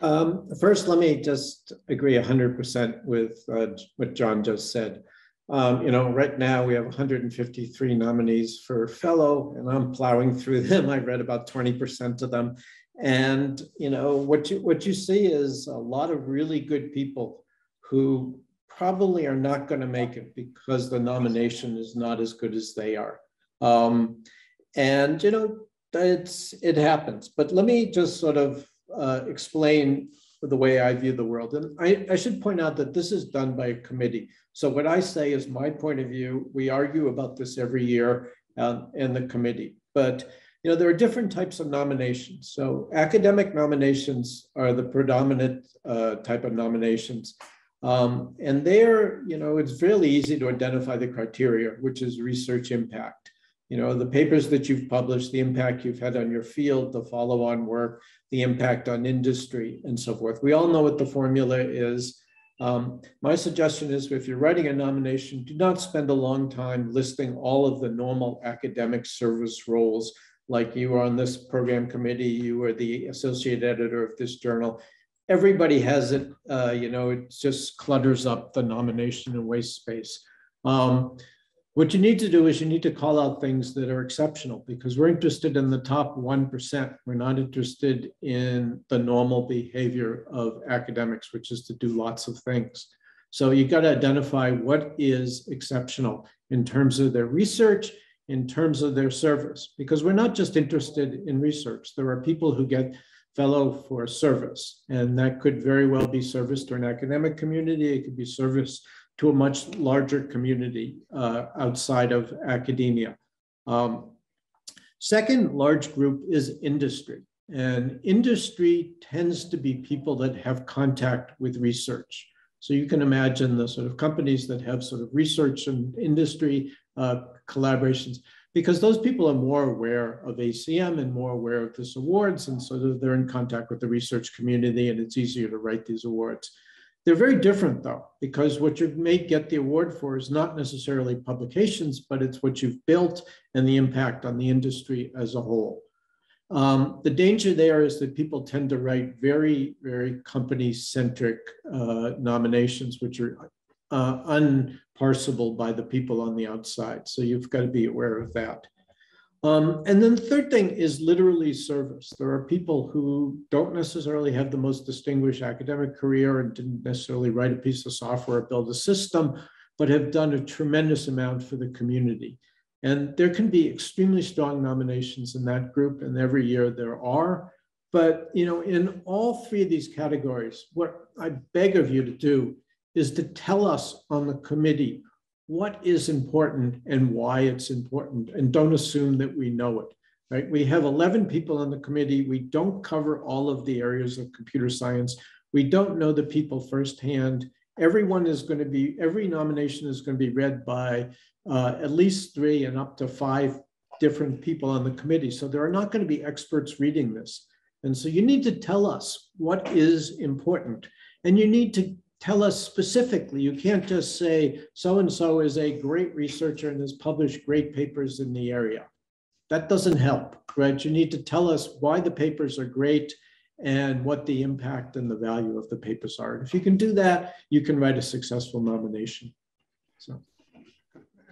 Um, first, let me just agree 100% with uh, what John just said. Um, you know, right now we have 153 nominees for fellow, and I'm plowing through them. I read about 20% of them, and you know what you what you see is a lot of really good people who probably are not going to make it because the nomination is not as good as they are. Um, and you know, it's it happens. But let me just sort of uh, explain the way I view the world. And I, I should point out that this is done by a committee. So what I say is my point of view. We argue about this every year uh, in the committee. But you know, there are different types of nominations. So academic nominations are the predominant uh, type of nominations. Um, and there, you know, it's really easy to identify the criteria, which is research impact. You know, the papers that you've published, the impact you've had on your field, the follow-on work, the impact on industry, and so forth. We all know what the formula is. Um, my suggestion is if you're writing a nomination, do not spend a long time listing all of the normal academic service roles, like you are on this program committee, you are the associate editor of this journal. Everybody has it, uh, you know, it just clutters up the nomination and waste space. Um, what you need to do is you need to call out things that are exceptional because we're interested in the top 1%. We're not interested in the normal behavior of academics, which is to do lots of things. So you got to identify what is exceptional in terms of their research, in terms of their service, because we're not just interested in research. There are people who get fellow for service, and that could very well be service to an academic community. It could be service to a much larger community uh, outside of academia. Um, second large group is industry. And industry tends to be people that have contact with research. So you can imagine the sort of companies that have sort of research and industry uh, collaborations, because those people are more aware of ACM and more aware of this awards. And so they're in contact with the research community and it's easier to write these awards. They're very different though, because what you may get the award for is not necessarily publications, but it's what you've built and the impact on the industry as a whole. Um, the danger there is that people tend to write very, very company-centric uh, nominations, which are uh, unparsable by the people on the outside. So you've got to be aware of that. Um, and then the third thing is literally service. There are people who don't necessarily have the most distinguished academic career and didn't necessarily write a piece of software or build a system, but have done a tremendous amount for the community. And there can be extremely strong nominations in that group, and every year there are. But you know, in all three of these categories, what I beg of you to do is to tell us on the committee what is important and why it's important, and don't assume that we know it. Right? We have 11 people on the committee. We don't cover all of the areas of computer science. We don't know the people firsthand. Everyone is going to be, every nomination is going to be read by uh, at least three and up to five different people on the committee. So there are not going to be experts reading this. And so you need to tell us what is important. And you need to tell us specifically. You can't just say so and so is a great researcher and has published great papers in the area. That doesn't help, right? You need to tell us why the papers are great and what the impact and the value of the papers are. And if you can do that, you can write a successful nomination. So,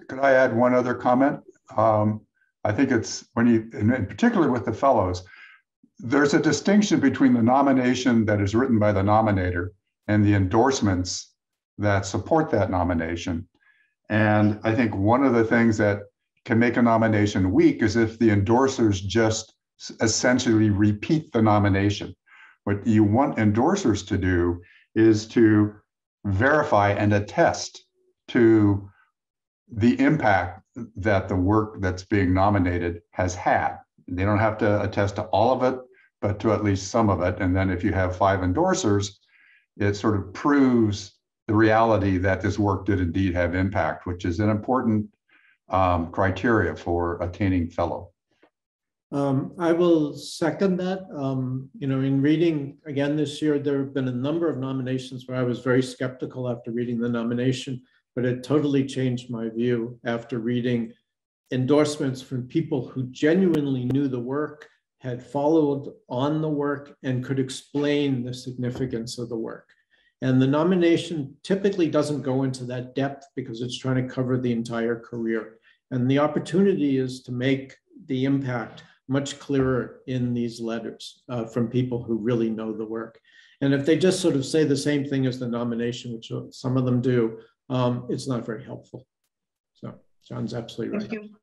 could I add one other comment? Um, I think it's when you, in particular with the fellows, there's a distinction between the nomination that is written by the nominator and the endorsements that support that nomination. And I think one of the things that can make a nomination weak is if the endorsers just essentially repeat the nomination. What you want endorsers to do is to verify and attest to the impact that the work that's being nominated has had. They don't have to attest to all of it, but to at least some of it. And then if you have five endorsers, it sort of proves the reality that this work did indeed have impact, which is an important um, criteria for attaining fellow. Um, I will second that. Um, you know, in reading again this year, there have been a number of nominations where I was very skeptical after reading the nomination, but it totally changed my view after reading endorsements from people who genuinely knew the work had followed on the work and could explain the significance of the work. And the nomination typically doesn't go into that depth because it's trying to cover the entire career. And the opportunity is to make the impact much clearer in these letters uh, from people who really know the work. And if they just sort of say the same thing as the nomination, which some of them do, um, it's not very helpful. So John's absolutely right. Thank you.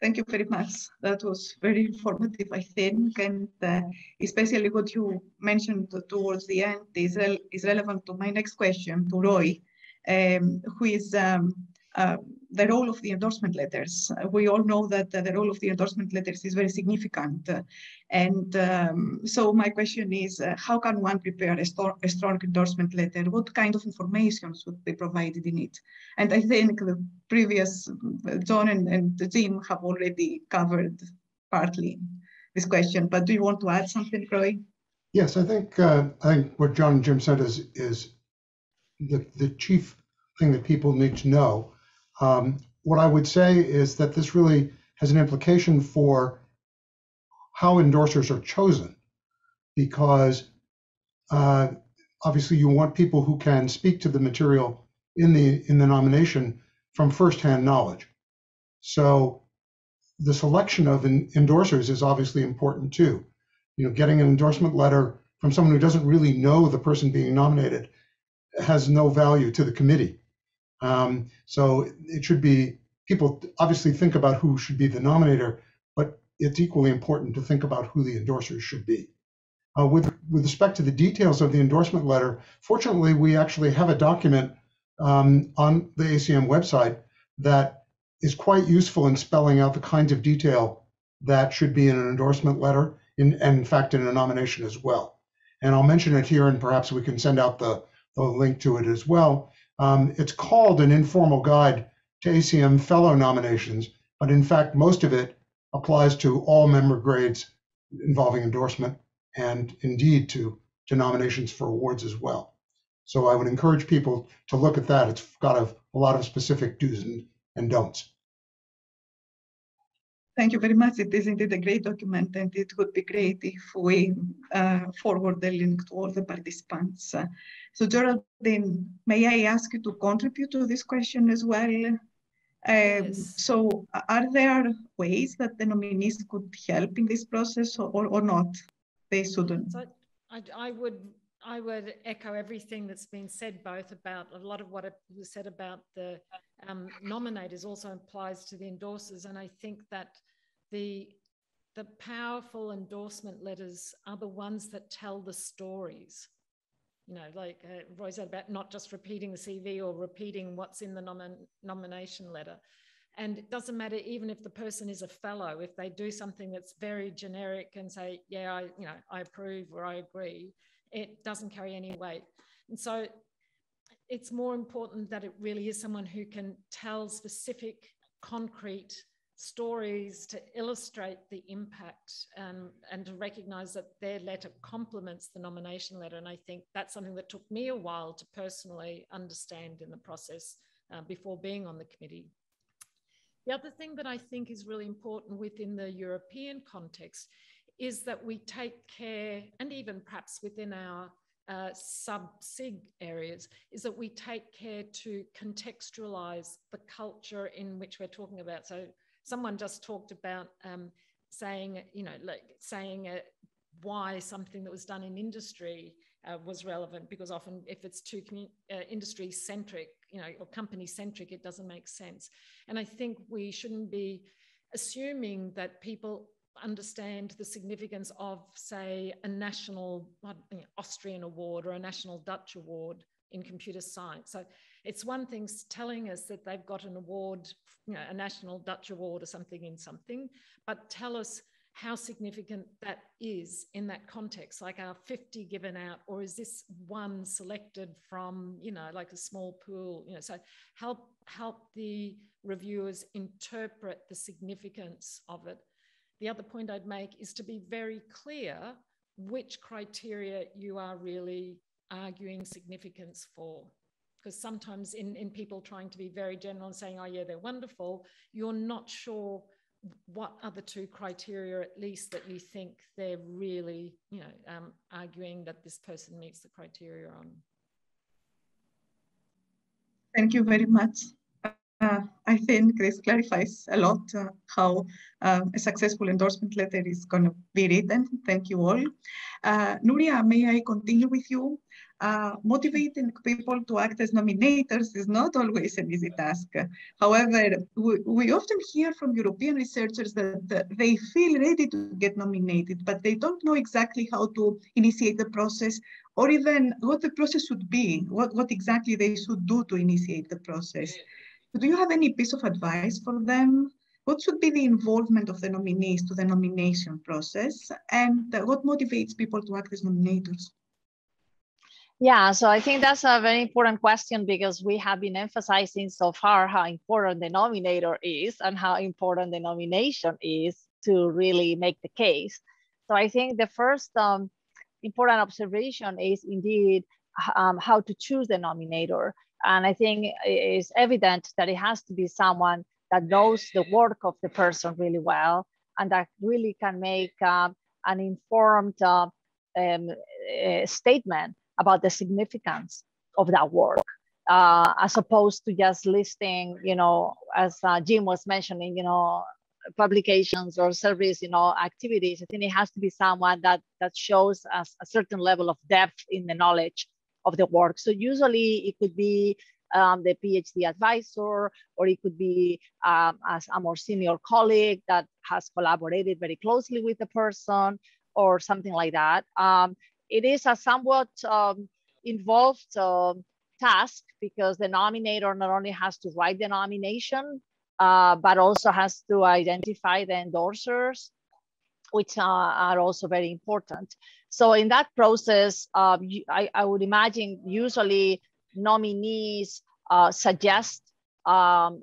Thank you very much. That was very informative, I think, and uh, especially what you mentioned towards the end is, re is relevant to my next question to Roy, um, who is um, uh, the role of the endorsement letters. We all know that uh, the role of the endorsement letters is very significant. and um, so my question is, uh, how can one prepare a, a, strong endorsement letter? What kind of information should be provided in it? And I think the previous uh, John and, and Jim have already covered partly this question, but do you want to add something, Roy? Yes, I think uh, I think what John and Jim said is is the the chief thing that people need to know um, what I would say is that this really has an implication for how endorsers are chosen, because uh, obviously you want people who can speak to the material in the in the nomination from firsthand knowledge. So the selection of endorsers is obviously important too. You know, getting an endorsement letter from someone who doesn't really know the person being nominated has no value to the committee. Um, so it should be people obviously think about who should be the nominator, but it's equally important to think about who the endorsers should be. Uh, with with respect to the details of the endorsement letter, fortunately, we actually have a document um, on the ACM website that is quite useful in spelling out the kinds of detail that should be in an endorsement letter, in, and in fact in a nomination as well. And I'll mention it here, and perhaps we can send out the, the link to it as well. Um, it's called an informal guide to ACM fellow nominations, but in fact, most of it applies to all member grades involving endorsement and indeed to, to nominations for awards as well. So I would encourage people to look at that. It's got a, a lot of specific do's and, and don'ts. Thank you very much. It is indeed a great document, and it would be great if we uh, forward the link to all the participants. Uh, so Geraldine, may I ask you to contribute to this question as well? Um, yes. So are there ways that the nominees could help in this process or, or not? They shouldn't. So I, I would I would echo everything that's been said, both about a lot of what was said about the um, nominators also applies to the endorsers. And I think that the, the powerful endorsement letters are the ones that tell the stories. You know, like uh, Roy said about not just repeating the CV or repeating what's in the nomin nomination letter. And it doesn't matter even if the person is a fellow, if they do something that's very generic and say, yeah, I, you know, I approve or I agree, it doesn't carry any weight. And so it's more important that it really is someone who can tell specific, concrete stories to illustrate the impact and, and to recognize that their letter complements the nomination letter. And I think that's something that took me a while to personally understand in the process uh, before being on the committee. The other thing that I think is really important within the European context is that we take care, and even perhaps within our uh, sub-SIG areas, is that we take care to contextualize the culture in which we're talking about. So someone just talked about um, saying, you know, like saying uh, why something that was done in industry uh, was relevant, because often if it's too uh, industry centric, you know, or company centric, it doesn't make sense. And I think we shouldn't be assuming that people understand the significance of, say, a national Austrian award or a national Dutch award in computer science. So it's one thing telling us that they've got an award, you know, a national Dutch award or something in something, but tell us how significant that is in that context. Like are 50 given out, or is this one selected from, you know, like a small pool, you know, so help help the reviewers interpret the significance of it the other point I'd make is to be very clear which criteria you are really arguing significance for. Because sometimes in, in people trying to be very general and saying, oh, yeah, they're wonderful, you're not sure what are the two criteria at least that you think they're really, you know, um, arguing that this person meets the criteria on. Thank you very much. I think this clarifies a lot uh, how uh, a successful endorsement letter is going to be written. Thank you all. Uh, Nuria, may I continue with you? Uh, motivating people to act as nominators is not always an easy task. However, we, we often hear from European researchers that, that they feel ready to get nominated, but they don't know exactly how to initiate the process or even what the process should be, what, what exactly they should do to initiate the process. Do you have any piece of advice for them? What should be the involvement of the nominees to the nomination process? And what motivates people to act as nominators? Yeah, so I think that's a very important question because we have been emphasizing so far how important the nominator is and how important the nomination is to really make the case. So I think the first um, important observation is indeed um, how to choose the nominator. And I think it's evident that it has to be someone that knows the work of the person really well and that really can make um, an informed uh, um, uh, statement about the significance of that work. Uh, as opposed to just listing, you know, as uh, Jim was mentioning, you know, publications or service, you know, activities. I think it has to be someone that that shows us a certain level of depth in the knowledge of the work. So usually it could be um, the PhD advisor, or it could be um, as a more senior colleague that has collaborated very closely with the person, or something like that. Um, it is a somewhat um, involved uh, task because the nominator not only has to write the nomination, uh, but also has to identify the endorsers, which uh, are also very important. So in that process, uh, I, I, would imagine usually nominees uh, suggest um,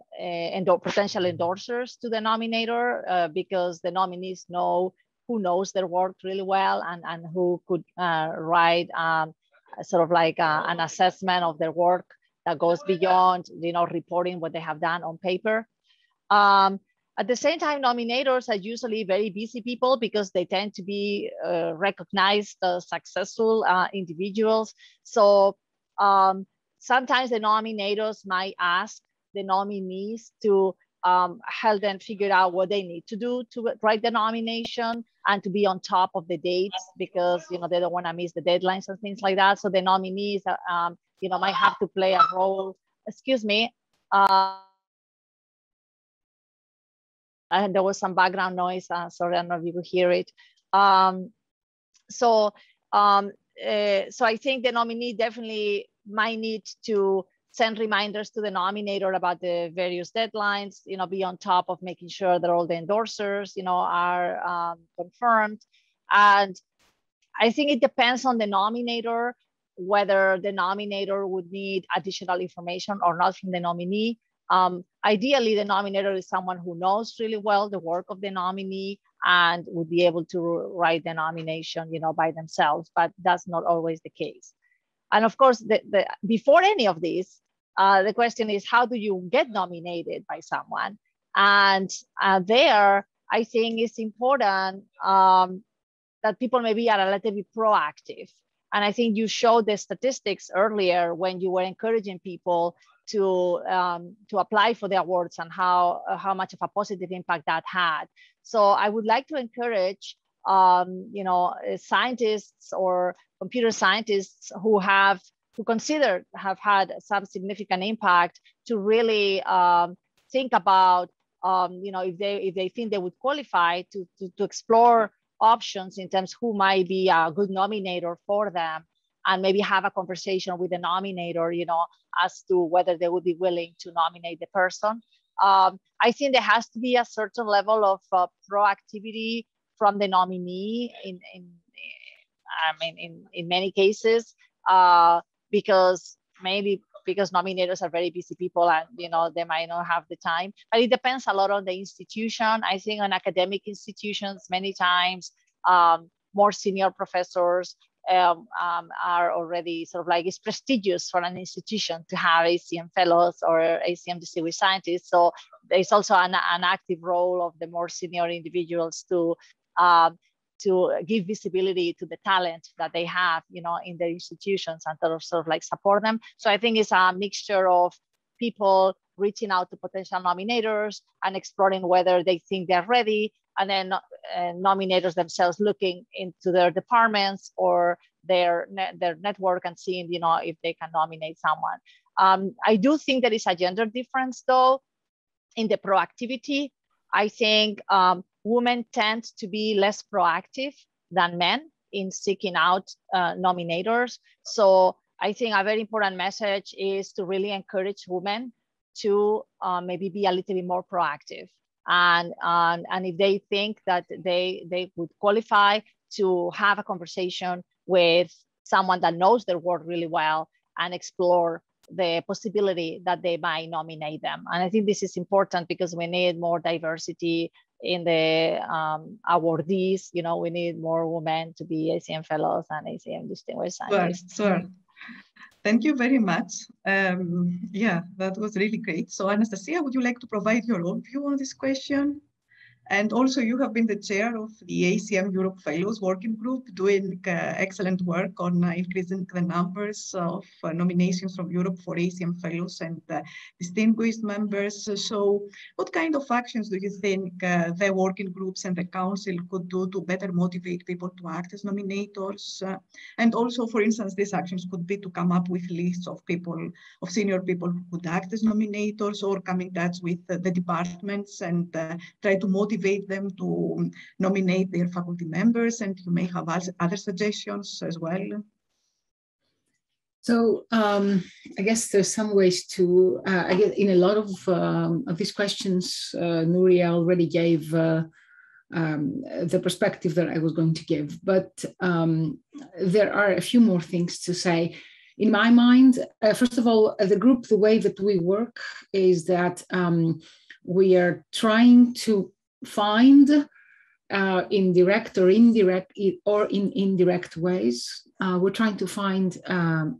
potential endorsers to the nominator uh, because the nominees know who knows their work really well and, and who could uh, write um, sort of like uh, an assessment of their work that goes beyond, you know, reporting what they have done on paper. Um, at the same time, nominators are usually very busy people because they tend to be uh, recognized successful uh, individuals. So um, sometimes the nominators might ask the nominees to um, help them figure out what they need to do to write the nomination and to be on top of the dates because you know they don't want to miss the deadlines and things like that. So the nominees, uh, um, you know, might have to play a role. Excuse me. Uh, and there was some background noise. Uh, sorry, I don't know if you could hear it. Um, so, um, uh, so I think the nominee definitely might need to send reminders to the nominator about the various deadlines, you know, be on top of making sure that all the endorsers, you know, are um, confirmed. And I think it depends on the nominator, whether the nominator would need additional information or not from the nominee. Um, ideally, the nominator is someone who knows really well the work of the nominee and would be able to write the nomination, you know, by themselves, but that's not always the case. And of course, the, the, before any of this, uh, the question is, how do you get nominated by someone? And uh, there, I think it's important um, that people maybe are relatively proactive. And I think you showed the statistics earlier when you were encouraging people to um, to apply for the awards and how uh, how much of a positive impact that had. So I would like to encourage um, you know scientists or computer scientists who have who consider have had some significant impact to really um, think about um, you know if they if they think they would qualify to, to, to explore options in terms who might be a good nominator for them and maybe have a conversation with the nominator you know as to whether they would be willing to nominate the person. Um, i think there has to be a certain level of uh, proactivity from the nominee in, in i mean in, in many cases uh, because maybe because nominators are very busy people and you know they might not have the time. But it depends a lot on the institution. I think on academic institutions many times um, more senior professors um, um, are already sort of like it's prestigious for an institution to have ACM fellows or ACM distinguished scientists. So there's also an, an active role of the more senior individuals to um, to give visibility to the talent that they have, you know, in their institutions and sort of, sort of like support them. So I think it's a mixture of people reaching out to potential nominators and exploring whether they think they're ready, and then uh, nominators themselves looking into their departments or their their network and seeing, you know, if they can nominate someone. Um, I do think there is a gender difference though in the proactivity. I think um, women tend to be less proactive than men in seeking out uh, nominators. So I think a very important message is to really encourage women to uh, maybe be a little bit more proactive. And, um, and if they think that they, they would qualify to have a conversation with someone that knows their work really well and explore the possibility that they might nominate them. And I think this is important because we need more diversity in the um, awardees. You know, we need more women to be ACM fellows and ACM distinguished scientists. Sure, sure. Thank you very much. Um, yeah, that was really great. So Anastasia, would you like to provide your own view on this question? And also you have been the chair of the ACM Europe Fellows Working Group doing uh, excellent work on uh, increasing the numbers of uh, nominations from Europe for ACM Fellows and uh, distinguished members. So what kind of actions do you think uh, the working groups and the council could do to better motivate people to act as nominators? Uh, and also, for instance, these actions could be to come up with lists of people, of senior people who could act as nominators or come in touch with the departments and try to motivate motivate them to nominate their faculty members, and you may have other suggestions as well. So um, I guess there's some ways to, uh, I guess in a lot of, um, of these questions, uh, Nuria already gave uh, um, the perspective that I was going to give, but um, there are a few more things to say. In my mind, uh, first of all, the group, the way that we work is that um, we are trying to find uh, in direct or indirect or in indirect ways. Uh, we're trying to find um,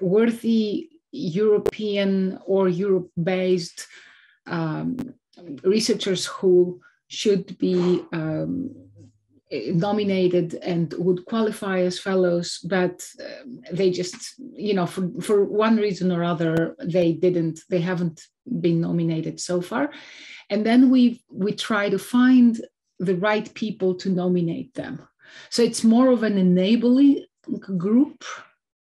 worthy European or Europe-based um, researchers who should be um, nominated and would qualify as fellows, but uh, they just, you know, for, for one reason or other, they didn't, they haven't been nominated so far. And then we we try to find the right people to nominate them. So it's more of an enabling group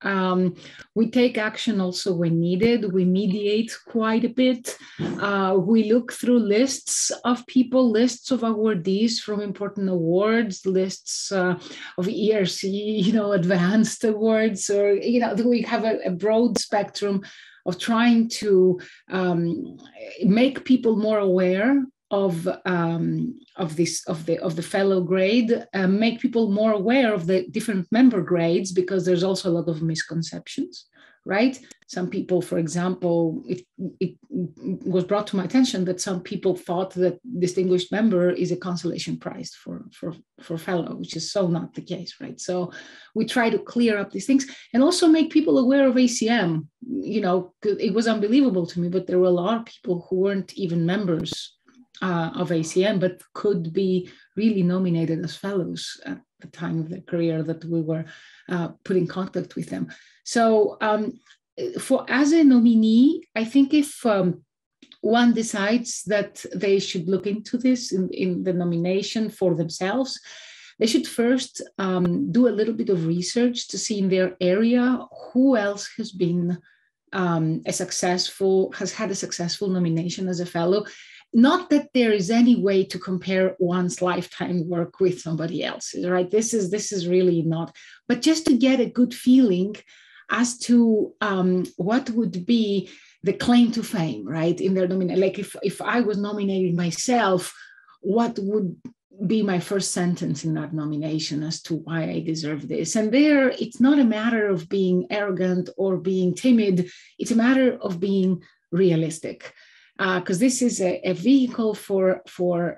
um, we take action also when needed. We mediate quite a bit. Uh, we look through lists of people, lists of awardees from important awards, lists uh, of ERC, you know, advanced awards, or, you know, we have a, a broad spectrum of trying to um, make people more aware of um, of this of the of the fellow grade uh, make people more aware of the different member grades because there's also a lot of misconceptions right? Some people for example it, it was brought to my attention that some people thought that distinguished member is a consolation prize for for for fellow which is so not the case right? So we try to clear up these things and also make people aware of acm you know it was unbelievable to me but there were a lot of people who weren't even members uh, of ACM, but could be really nominated as fellows at the time of their career that we were uh, put in contact with them. So um, for as a nominee, I think if um, one decides that they should look into this in, in the nomination for themselves, they should first um, do a little bit of research to see in their area who else has been um, a successful, has had a successful nomination as a fellow, not that there is any way to compare one's lifetime work with somebody else's right? This is this is really not. But just to get a good feeling as to um, what would be the claim to fame right in their nomination like if, if i was nominating myself what would be my first sentence in that nomination as to why I deserve this. And there, it's not a matter of being arrogant or being timid, it's a matter of being realistic because uh, this is a, a, vehicle for for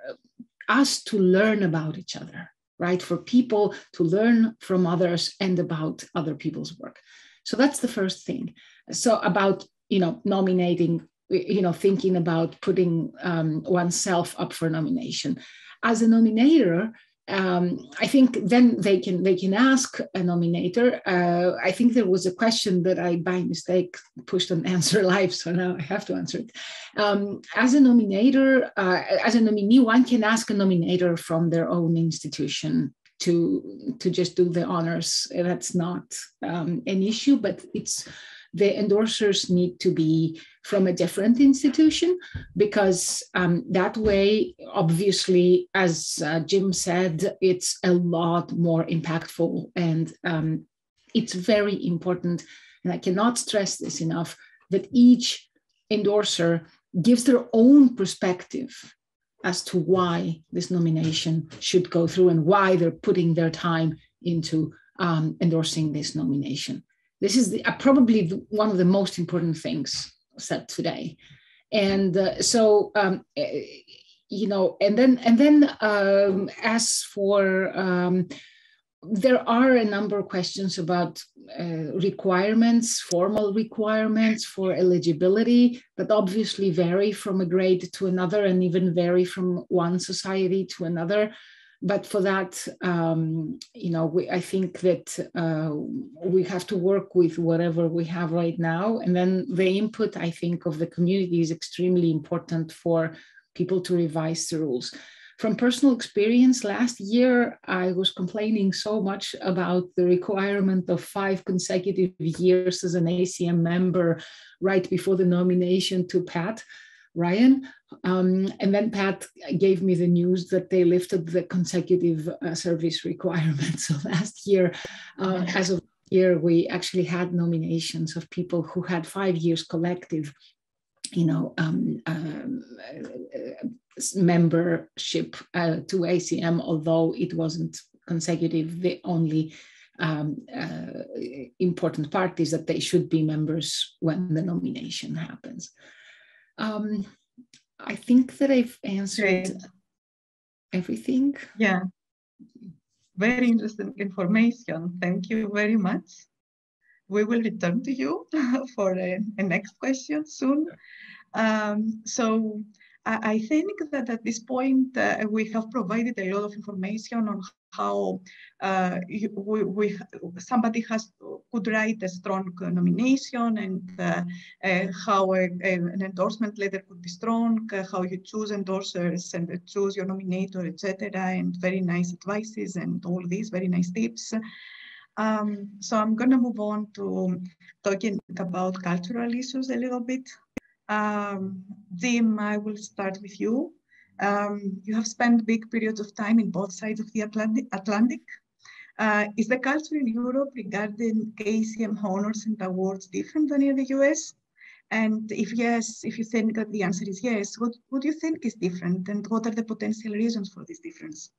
us to learn about each other right? For people to learn from others and about other people's work so that's the first thing so about you know nominating you know thinking about putting um, oneself up for nomination as a nominator um, I think then they can they can ask a nominator. Uh, I think there was a question that I by mistake pushed on answer live, so now I have to answer it. Um, as a nominator, uh, as a nominee, one can ask a nominator from their own institution to to just do the honors. That's not um, an issue, but it's the endorsers need to be from a different institution because um, that way, obviously, as uh, Jim said, it's a lot more impactful and um, it's very important. And I cannot stress this enough that each endorser gives their own perspective as to why this nomination should go through and why they're putting their time into um, endorsing this nomination. This is the, uh, probably the, one of the most important things said today. And uh, so, um, eh, you know, and then and then um, as for um, there are a number of questions about uh, requirements, formal requirements for eligibility that obviously vary from a grade to another and even vary from one society to another but for that, um, you know, we, I think that uh, we have to work with whatever we have right now. And then the input, I think, of the community is extremely important for people to revise the rules. From personal experience, last year I was complaining so much about the requirement of five consecutive years as an ACM member right before the nomination to Pat Ryan. Um, and then Pat gave me the news that they lifted the consecutive uh, service requirement. So last year, uh, as of year, we actually had nominations of people who had five years collective, you know, um, um, uh, membership uh, to ACM, although it wasn't consecutive. The only um, uh, important part is that they should be members when the nomination happens. Um, I think that I've answered Great. everything. Yeah. Very interesting information. Thank you very much. We will return to you for a, a next question soon. Um, so I, I, think that at this point uh, we have provided a lot of information on how uh, we, we, somebody has could write a strong nomination and uh, uh, how a, a, an endorsement letter could be strong, uh, how you choose endorsers and choose your nominator, etc. And very nice advices and all these very nice tips. Um, so I'm going to move on to talking about cultural issues a little bit. Um, Jim, I will start with you. Um, you have spent big periods of time in both sides of the Atlantic. Uh, is the culture in Europe regarding ACM honors and awards different than in the US? And if yes, if you think that the answer is yes, what, what do you think is different and what are the potential reasons for this difference?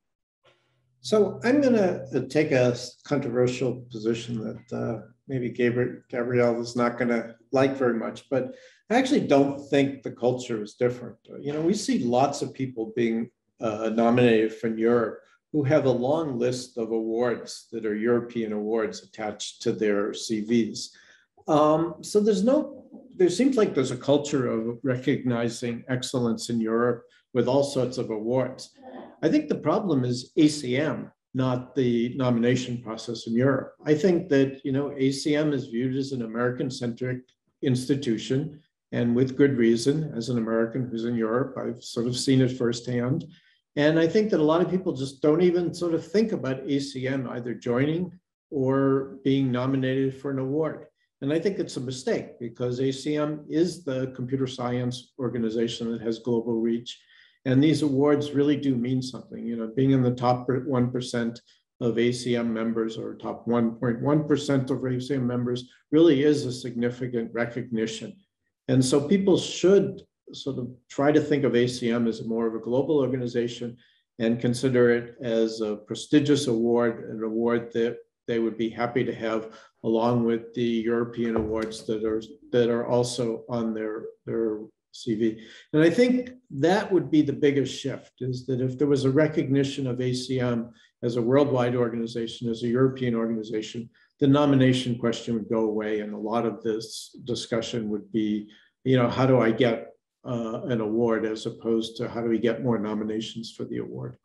So I'm going to take a controversial position that uh, maybe Gabriel, Gabriele is not going to like very much, but I actually don't think the culture is different. You know, we see lots of people being uh, nominated from Europe who have a long list of awards that are European awards attached to their CVs. Um, so there's no, there seems like there's a culture of recognizing excellence in Europe with all sorts of awards. I think the problem is ACM, not the nomination process in Europe. I think that, you know, ACM is viewed as an American-centric institution and with good reason. As an American who's in Europe, I've sort of seen it firsthand. And I think that a lot of people just don't even sort of think about ACM either joining or being nominated for an award. And I think it's a mistake because ACM is the computer science organization that has global reach. And these awards really do mean something. You know, being in the top 1% of ACM members or top 1.1% of ACM members really is a significant recognition. And so people should sort of try to think of ACM as more of a global organization and consider it as a prestigious award, an award that they would be happy to have along with the European awards that are that are also on their, their CV. And I think that would be the biggest shift is that if there was a recognition of ACM as a worldwide organization, as a European organization, the nomination question would go away and a lot of this discussion would be, you know, how do I get uh, an award as opposed to how do we get more nominations for the award?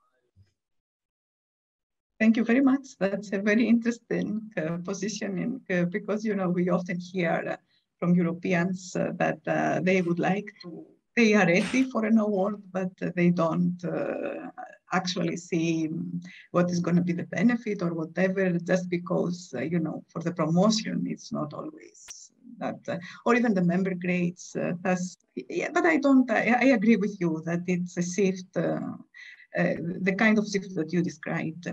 Thank you very much. That's a very interesting uh, positioning uh, because, you know, we often hear from Europeans uh, that uh, they would like to, they are ready for an award, but they don't uh, actually see what is going to be the benefit or whatever, just because, you know, for the promotion, it's not always that, uh, or even the member grades. Uh, that's, yeah, but I don't, I, I, agree with you that it's a shift, uh, the kind of shift that you described.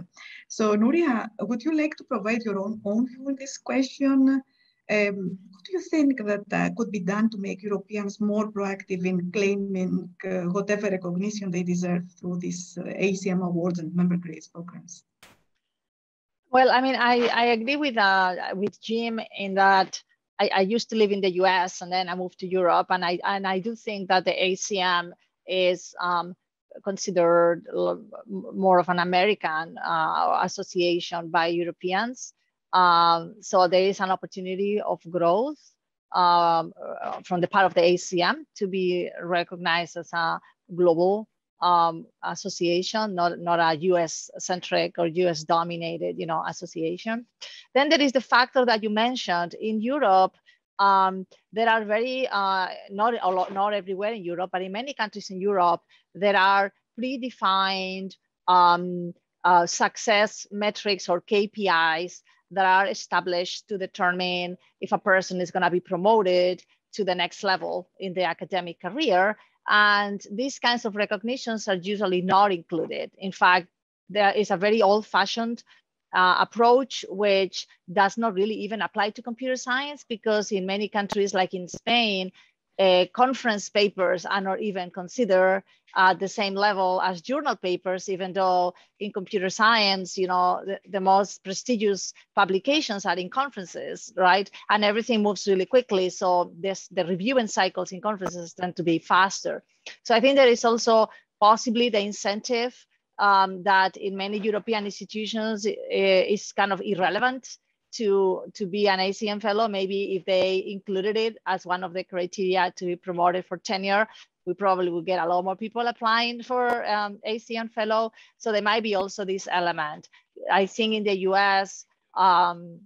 So Nuria, would you like to provide your own, own view on this question? Um, what do you think that uh, could be done to make Europeans more proactive in claiming uh, whatever recognition they deserve through these uh, ACM awards and member grades programs? Well, I mean, I, I agree with uh, with Jim in that I, I, used to live in the US and then I moved to Europe, and I and I do think that the ACM is um, considered more of an American uh, association by Europeans. Um, so there is an opportunity of growth um, uh, from the part of the ACM to be recognized as a global um, association, not, not a US centric or US dominated, you know, association. Then there is the factor that you mentioned in Europe. Um, there are very, uh, not, lot, not everywhere in Europe, but in many countries in Europe, there are predefined um, uh, success metrics or KPIs that are established to determine if a person is going to be promoted to the next level in the academic career. And these kinds of recognitions are usually not included. In fact, there is a very old fashioned uh, approach which does not really even apply to computer science because in many countries like in Spain, uh, conference papers are not even considered at the same level as journal papers, even though in computer science, you know, the, the, most prestigious publications are in conferences, right? And everything moves really quickly. So this, the reviewing cycles in conferences tend to be faster. So I think there is also possibly the incentive um, that in many European institutions is kind of irrelevant to, to be an ACM fellow, maybe if they included it as one of the criteria to be promoted for tenure, we probably would get a lot more people applying for um, ACM fellow. So there might be also this element. I think in the US, um,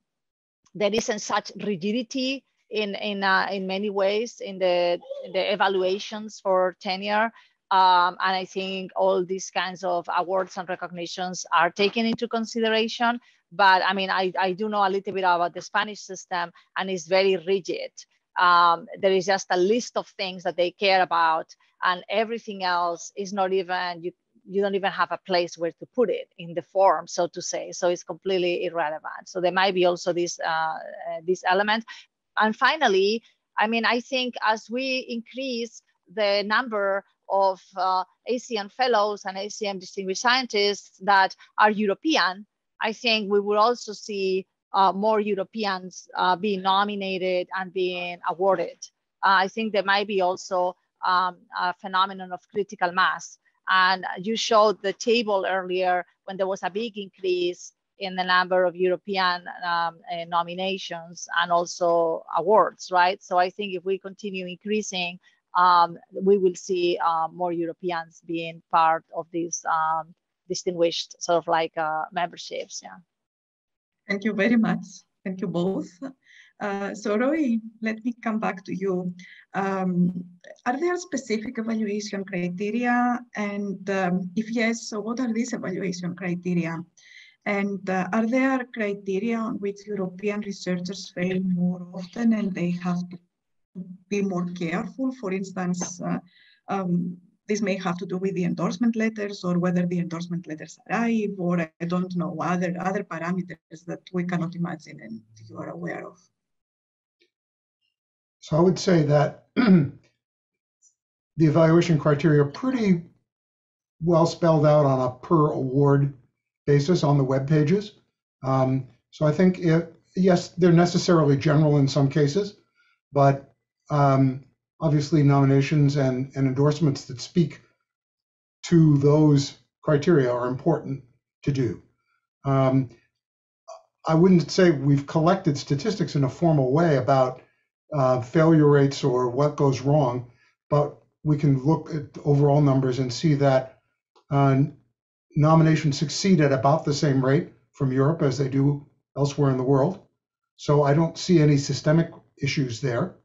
there isn't such rigidity in in uh, in many ways in the the evaluations for tenure. Um, and I think all these kinds of awards and recognitions are taken into consideration. But I mean, I, I do know a little bit about the Spanish system, and it's very rigid. Um, there is just a list of things that they care about, and everything else is not even you. You don't even have a place where to put it in the form, so to say. So it's completely irrelevant. So there might be also this uh, this element, and finally, I mean, I think as we increase the number of uh, ACM fellows and ACM distinguished scientists that are European, I think we will also see uh, more Europeans uh, being nominated and being awarded. Uh, I think there might be also um, a phenomenon of critical mass. And you showed the table earlier when there was a big increase in the number of European um, uh, nominations and also awards, right? So I think if we continue increasing, um, we will see uh, more Europeans being part of these um, distinguished sort of like uh, memberships. Yeah. Thank you very much. Thank you both. Uh, so Roy, let me come back to you. Um, are there specific evaluation criteria? And um, if yes, so what are these evaluation criteria? And uh, are there criteria on which European researchers fail more often and they have to be more careful? For instance, uh, um, this may have to do with the endorsement letters or whether the endorsement letters arrive or I don't know, other, other parameters that we cannot imagine and you are aware of. So I would say that the evaluation criteria are pretty well spelled out on a per award basis on the web pages. Um, so I think if, yes, they're necessarily general in some cases, but um, obviously nominations and, and endorsements that speak to those criteria are important to do. Um, I wouldn't say we've collected statistics in a formal way about uh, failure rates or what goes wrong, but we can look at overall numbers and see that uh, nominations succeed at about the same rate from Europe as they do elsewhere in the world. So I don't see any systemic issues there.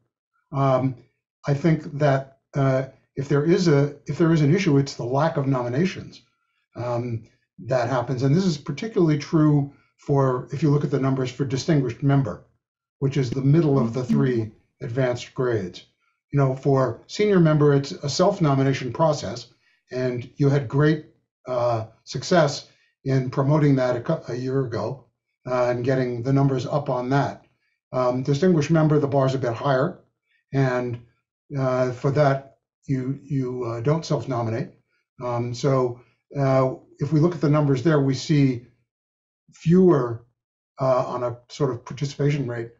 Um, I think that uh, if there is a if there is an issue, it's the lack of nominations um, that happens, and this is particularly true for if you look at the numbers for distinguished member, which is the middle of the three advanced grades. You know, for senior member, it's a self-nomination process, and you had great uh, success in promoting that a, a year ago uh, and getting the numbers up on that. Um, distinguished member, the bar is a bit higher, and uh, for that you you uh, don't self-nominate. Um, so uh, if we look at the numbers there, we see fewer uh, on a sort of participation rate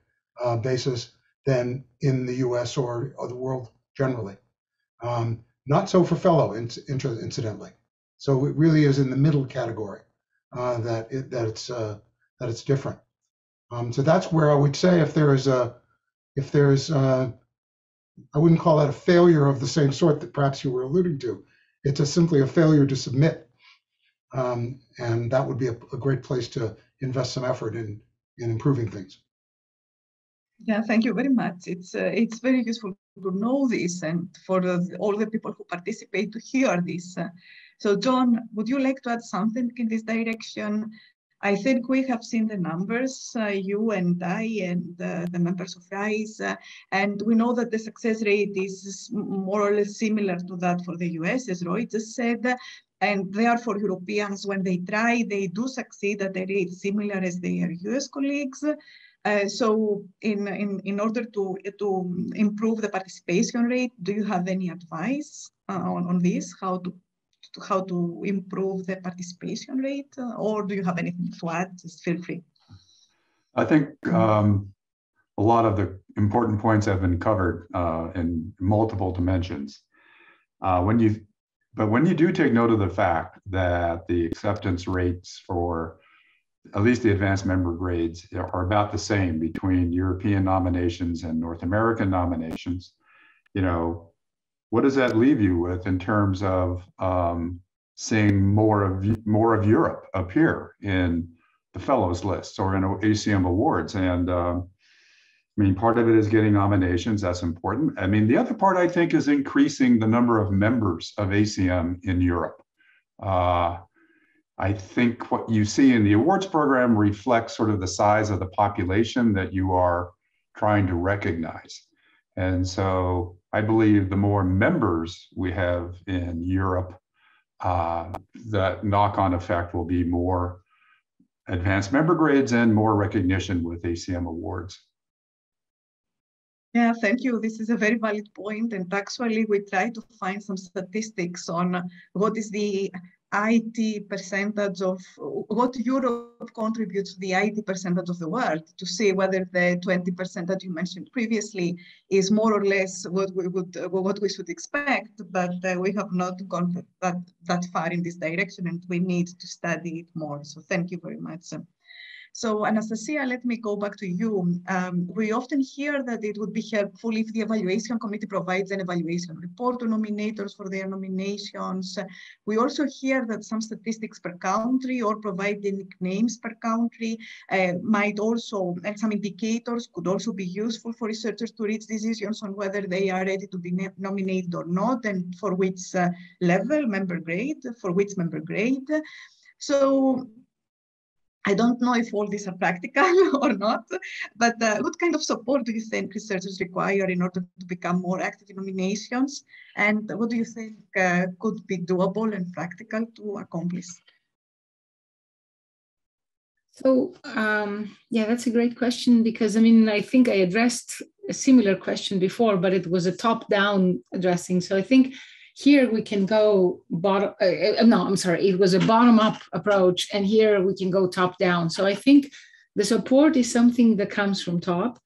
basis than in the U.S. or, or the world generally. Um, not so for fellow, incidentally. So it really is in the middle category uh, that it, that it's uh, that it's different. Um, so that's where I would say if there is a if there's uh, I wouldn't call that a failure of the same sort that perhaps you were alluding to. It's simply a failure to submit, um, and that would be a, a great place to invest some effort in in improving things. Yeah, thank you very much. It's uh, it's very useful to know this and for the, all the people who participate to hear this. Uh, so John, would you like to add something in this direction? I think we have seen the numbers, uh, you and I and uh, the members of RAISE, uh, and we know that the success rate is more or less similar to that for the US, as Roy just said. And therefore, Europeans, when they try, they do succeed at a rate similar as their US colleagues. Uh, so in, in, in order to, to improve the participation rate, do you have any advice uh, on, on this, how to to how to improve the participation rate, uh, or do you have anything to add? Just feel free. I think um, a lot of the important points have been covered uh, in multiple dimensions. Uh, when you, but when you do take note of the fact that the acceptance rates for at least the advanced member grades are about the same between European nominations and North American nominations, you know, what does that leave you with in terms of um, seeing more of more of Europe appear in the fellows lists or in ACM awards. And um, I mean, part of it is getting nominations. That's important. I mean, the other part I think is increasing the number of members of ACM in Europe. Uh, I think what you see in the awards program reflects sort of the size of the population that you are trying to recognize. And so I believe the more members we have in Europe, uh, that knock on effect will be more advanced member grades and more recognition with ACM awards. Yeah, thank you. This is a very valid point. And actually, we try to find some statistics on what is the IT percentage of what Europe contributes to the IT percentage of the world to see whether the 20% that you mentioned previously is more or less what we would what we should expect, but uh, we have not gone that, that far in this direction and we need to study it more. So thank you very much. So Anastasia, let me go back to you. Um, we often hear that it would be helpful if the evaluation committee provides an evaluation report to nominators for their nominations. We also hear that some statistics per country or providing nicknames per country uh, might also, and some indicators could also be useful for researchers to reach decisions on whether they are ready to be nominated or not and for which uh, level, member grade, for which member grade. So I don't know if all these are practical or not, but uh, what kind of support do you think researchers require in order to become more active in nominations? And what do you think uh, could be doable and practical to accomplish? So um, yeah, that's a great question because I mean, I think I addressed a similar question before, but it was a top-down addressing. So I think here we can go bottom uh, uh, no i'm sorry it was a bottom up approach and here we can go top down so i think the support is something that comes from top.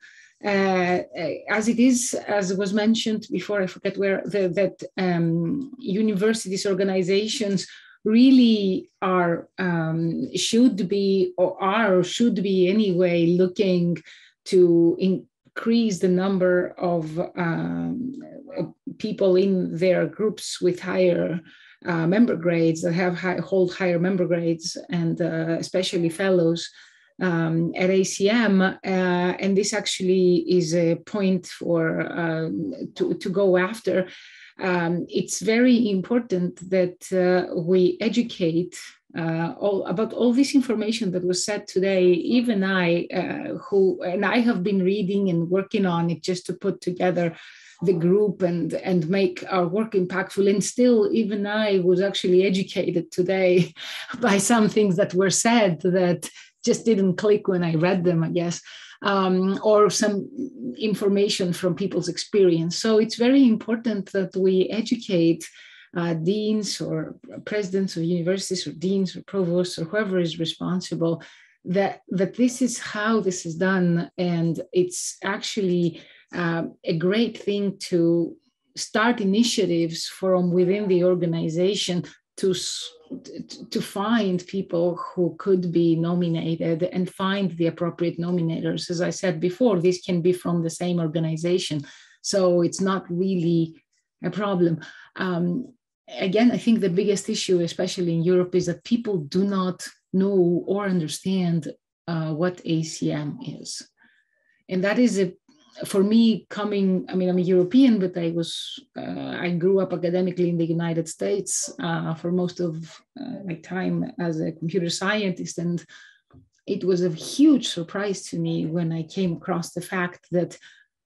Uh, uh as it is as was mentioned before i forget where the, that um, universities organizations really are um, should be or are or should be anyway looking to in, increase the number of um, people in their groups with higher uh, member grades that have high, hold higher member grades and uh, especially fellows um, at ACM. Uh, and this actually is a point for um, to, to go after. Um, it's very important that uh, we educate uh, all about all this information that was said today even i uh, who and i have been reading and working on it just to put together the group and and make our work impactful. And still even i was actually educated today by some things that were said that just didn't click when i read them i guess um, or some information from people's experience. So it's very important that we educate uh, deans or presidents of universities or deans or provosts or whoever is responsible that that this is how this is done. And it's actually uh, a great thing to start initiatives from within the organization to to find people who could be nominated and find the appropriate nominators. As i said before this can be from the same organization. So it's not really a problem. Um, again, I think the biggest issue, especially in Europe, is that people do not know or understand uh, what ACM is. And that is a, for me, coming, I mean, I'm a European, but I was, uh, I grew up academically in the United States uh, for most of uh, my time as a computer scientist. And it was a huge surprise to me when I came across the fact that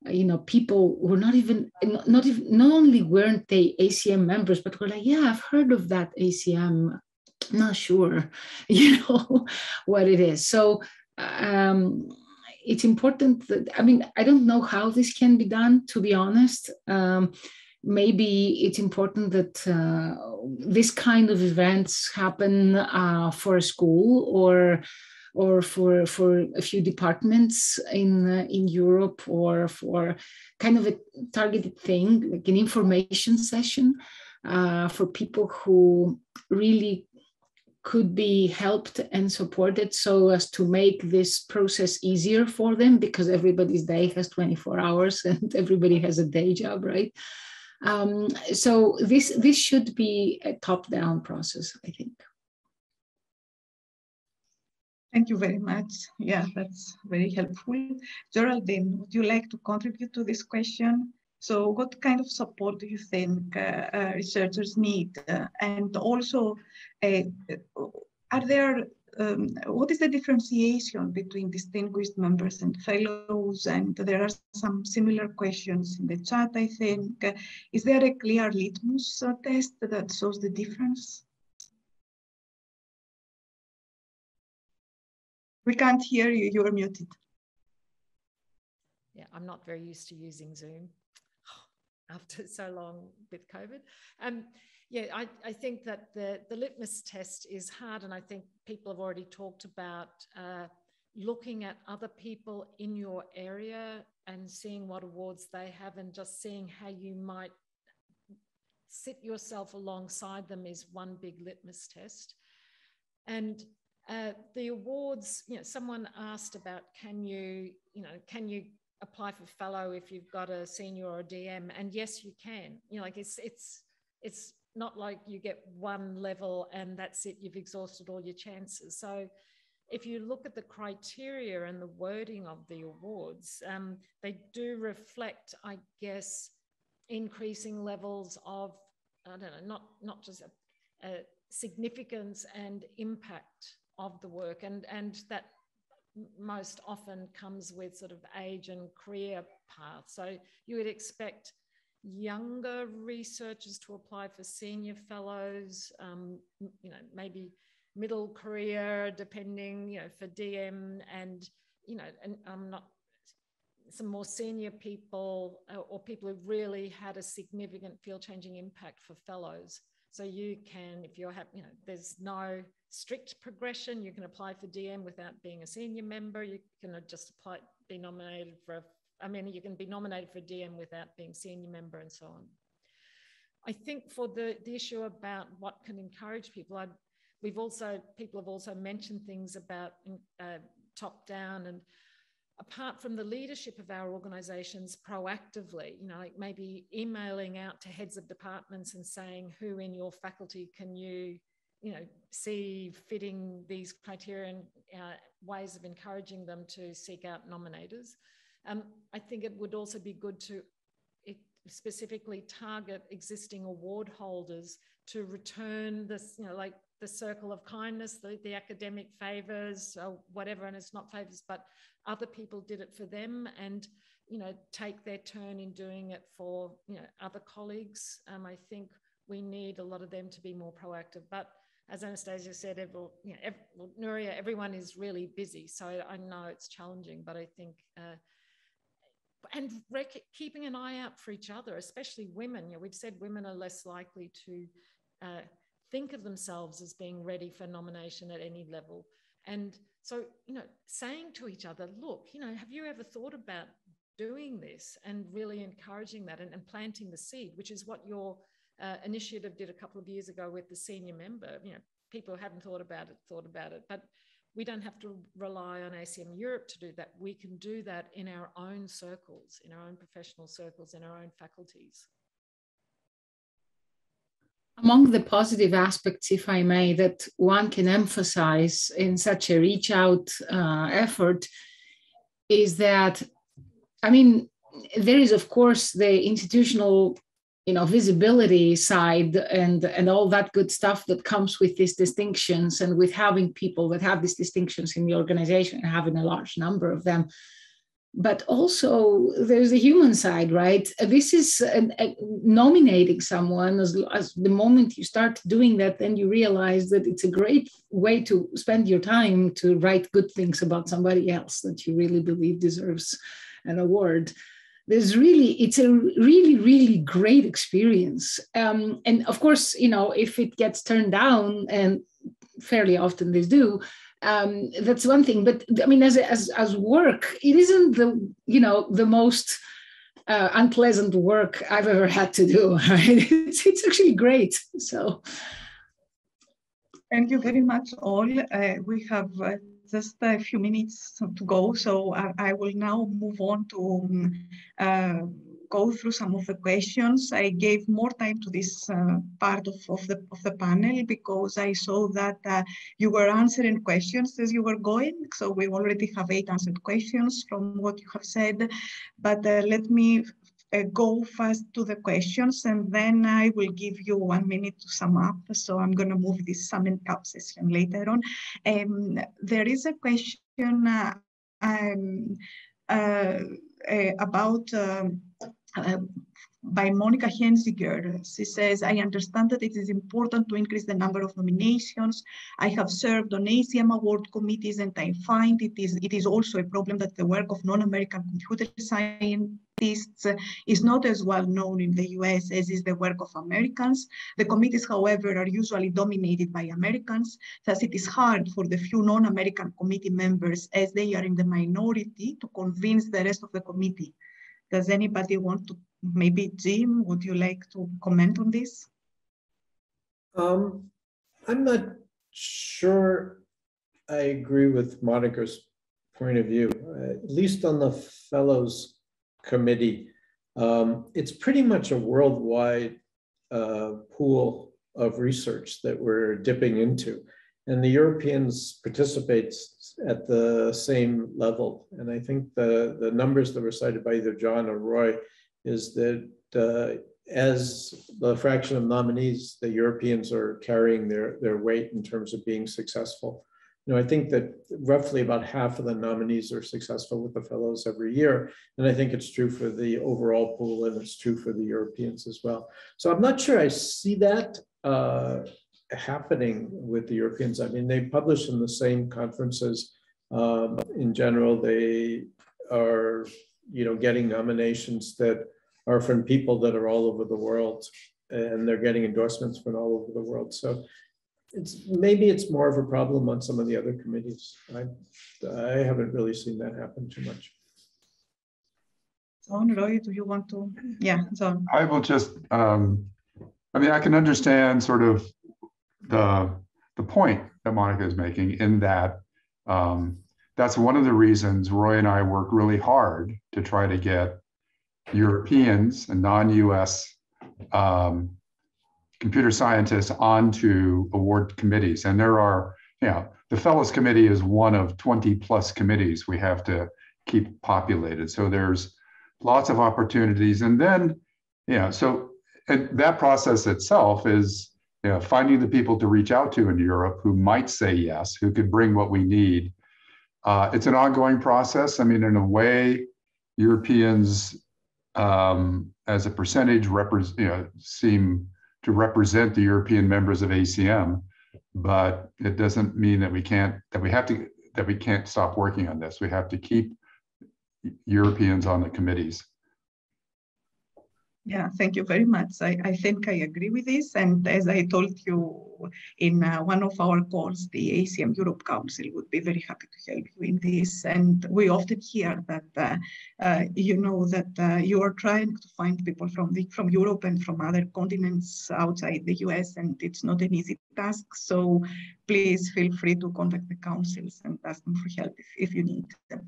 you know people were not even not even not only weren't they acm members but were like yeah i've heard of that acm not sure you know what it is. So um it's important that i mean i don't know how this can be done to be honest. Um maybe it's important that uh, this kind of events happen uh, for a school or or for for a few departments in uh, in Europe or for kind of a targeted thing like an information session uh, for people who really could be helped and supported so as to make this process easier for them because everybody's day has 24 hours and everybody has a day job right? Um, so this this should be a top down process i think Thank you very much. Yeah, that's very helpful. Geraldine, would you like to contribute to this question? So what kind of support do you think uh, uh, researchers need? Uh, and also, uh, are there, um, what is the differentiation between distinguished members and fellows? And there are some similar questions in the chat, I think. is there a clear litmus test that shows the difference? We can't hear you, you're muted. Yeah, I'm not very used to using Zoom after so long with COVID. Um, yeah, I, I think that the, the litmus test is hard, and I think people have already talked about uh, looking at other people in your area and seeing what awards they have, and just seeing how you might sit yourself alongside them is one big litmus test. And uh, the awards, you know, someone asked about can you, you know, can you apply for fellow if you've got a senior or a DM? And yes, you can. You know, like it's it's it's not like you get one level and that's it. You've exhausted all your chances. So if you look at the criteria and the wording of the awards, um, they do reflect, I guess, increasing levels of I don't know, not not just a, a significance and impact of the work. And and that most often comes with sort of age and career path. So you would expect younger researchers to apply for senior fellows um, you know maybe middle career depending you know for dm and you know and i'm not some more senior people uh, or people who really had a significant field changing impact for fellows. So you can, if you're happy, you know, there's no strict progression. You can apply for DM without being a senior member. You can just apply, be nominated for, a, I mean, you can be nominated for DM without being senior member and so on. I think for the, the issue about what can encourage people, i we've also, people have also mentioned things about uh, top down and apart from the leadership of our organizations proactively, you know, like maybe emailing out to heads of departments and saying who in your faculty can you, you know, see fitting these criteria and uh, ways of encouraging them to seek out nominators. Um, I think it would also be good to specifically target existing award holders to return this, you know, like the circle of kindness, the, the academic favors, or whatever, and it's not favors, but other people did it for them and, you know, take their turn in doing it for, you know, other colleagues. Um, I think we need a lot of them to be more proactive. But as Anastasia said, every, you know, every, well, Nuria, everyone is really busy. So I, I know it's challenging, but I think, uh, and keeping an eye out for each other, especially women. You know, we've said women are less likely to uh, think of themselves as being ready for nomination at any level. And so, you know, saying to each other, look, you know, have you ever thought about doing this and really encouraging that and, and planting the seed, which is what your uh, initiative did a couple of years ago with the senior member. You know, people hadn't thought about it thought about it, but we don't have to rely on ACM Europe to do that. We can do that in our own circles, in our own professional circles, in our own faculties. Among the positive aspects, if I may, that one can emphasize in such a reach out uh, effort is that, I mean, there is, of course, the institutional you know visibility side and and all that good stuff that comes with these distinctions and with having people that have these distinctions in the organization and having a large number of them. But also there's the human side right? This is nominating someone as, as the moment you start doing that then you realize that it's a great way to spend your time to write good things about somebody else that you really believe deserves an award there's really it's a really really great experience. Um, and of course you know if it gets turned down and fairly often they do um, that's one thing. But i mean as, as as work it isn't the you know the most uh, unpleasant work i've ever had to do right? It's, it's actually great so. Thank you very much all. Uh, we have uh, just a few minutes to go so i, I will now move on to um, uh, go through some of the questions. I gave more time to this uh, part of, of, the, of the panel because I saw that uh, you were answering questions as you were going. So we already have eight answered questions from what you have said. But uh, let me go first to the questions and then I will give you one minute to sum up. So I'm going to move this summing up session later on. Um, there is a question uh, um, uh, uh, about um, uh, by Monika Henzinger. She says, I understand that it is important to increase the number of nominations. I have served on ACM award committees and I find it is, it is also a problem that the work of non-American computer scientists is not as well known in the US as is the work of Americans. The committees, however, are usually dominated by Americans. Thus, it is hard for the few non-American committee members as they are in the minority to convince the rest of the committee. Does anybody want to maybe Jim, would you like to comment on this? Um, I'm not sure I agree with Monika's point of view, uh, at least on the Fellows Committee. Um, it's pretty much a worldwide uh, pool of research that we're dipping into. And the Europeans participate at the same level. And I think the, the numbers that were cited by either John or Roy is that uh, as the fraction of nominees, the Europeans are carrying their, their weight in terms of being successful. You know, I think that roughly about half of the nominees are successful with the fellows every year. And I think it's true for the overall pool and it's true for the Europeans as well. So I'm not sure I see that uh, happening with the Europeans. I mean, they publish in the same conferences. Um, in general, they are, you know, getting nominations that are from people that are all over the world and they're getting endorsements from all over the world. So it's maybe it's more of a problem on some of the other committees. I, I haven't really seen that happen too much. John, Roy, do you want to? Yeah, John. I will just, um, I mean, I can understand sort of the, the point that Monika is making in that um, that's one of the reasons Roy and I work really hard to try to get Europeans and non-US um, computer scientists onto award committees. And there are, you know, the Fellows Committee is one of 20 plus committees we have to keep populated. So there's lots of opportunities. And then, you know, so that process itself is you know, finding the people to reach out to in Europe who might say yes, who could bring what we need. Uh, it's an ongoing process. I mean, in a way, Europeans um, as a percentage repre- you know, seem to represent the European members of ACM, but it doesn't mean that we can't that we have to that we can't stop working on this. We have to keep Europeans on the committees. Yeah, thank you very much. I, I think I agree with this. And as I told you in uh, one of our calls, the ACM Europe Council would be very happy to help you in this. And we often hear that, uh, uh, you know, that uh, you are trying to find people from, the, from Europe and from other continents outside the US, and it's not an easy task. So please feel free to contact the councils and ask them for help if, if you need them.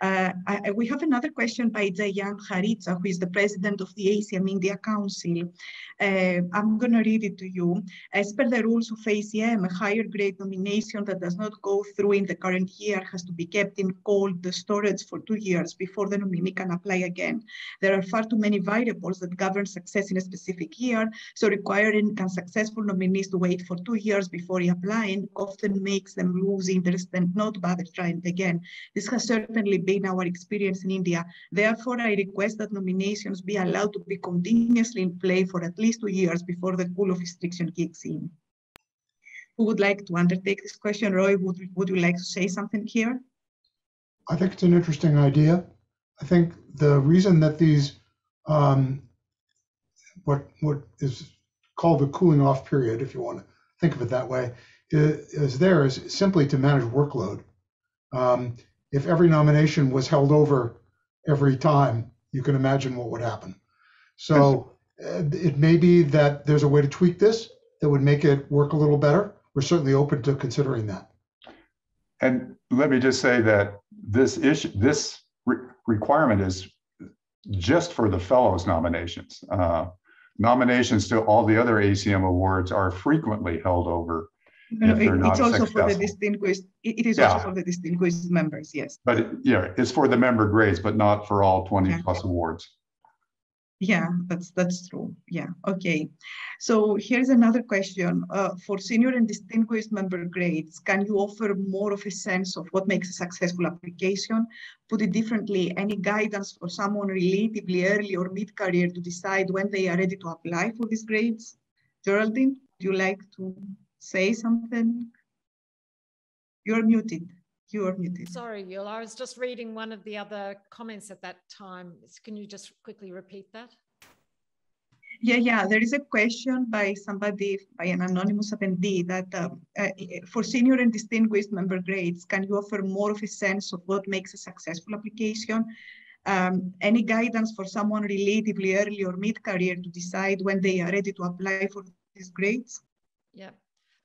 Uh, I, we have another question by Jayant Haritsa, who is the president of the ACM India Council. Uh, I'm going to read it to you. As per the rules of ACM, a higher grade nomination that does not go through in the current year has to be kept in cold storage for two years before the nominee can apply again. There are far too many variables that govern success in a specific year, so requiring unsuccessful nominees to wait for two years before applying often makes them lose interest and not bother trying again. This has certainly been our experience in India. Therefore, I request that nominations be allowed to be continuously in play for at least two years before the cool of restriction kicks in. Who would like to undertake this question? Roy, would, would you like to say something here? I think it's an interesting idea. I think the reason that these, um, what what is called the cooling off period, if you want to think of it that way, is there is simply to manage workload. Um, if every nomination was held over every time, you can imagine what would happen. So uh, it may be that there's a way to tweak this that would make it work a little better. We're certainly open to considering that. And let me just say that this issue, this re requirement is just for the fellows nominations. Uh, nominations to all the other ACM awards are frequently held over no, it, it's also successful. for the distinguished. It is yeah. also for the distinguished members. Yes. But it, yeah, it's for the member grades, but not for all 20 yeah. plus awards. Yeah, that's that's true. Yeah. Okay. So here's another question. Uh, for senior and distinguished member grades, can you offer more of a sense of what makes a successful application? Put it differently, any guidance for someone relatively early or mid-career to decide when they are ready to apply for these grades? Geraldine, do you like to say something? You're muted. You are muted. Sorry, Yul. I was just reading one of the other comments at that time. Can you just quickly repeat that? Yeah, yeah. There is a question by somebody, by an anonymous attendee, that uh, uh, for senior and distinguished member grades, can you offer more of a sense of what makes a successful application? Um, any guidance for someone relatively early or mid-career to decide when they are ready to apply for these grades? Yeah,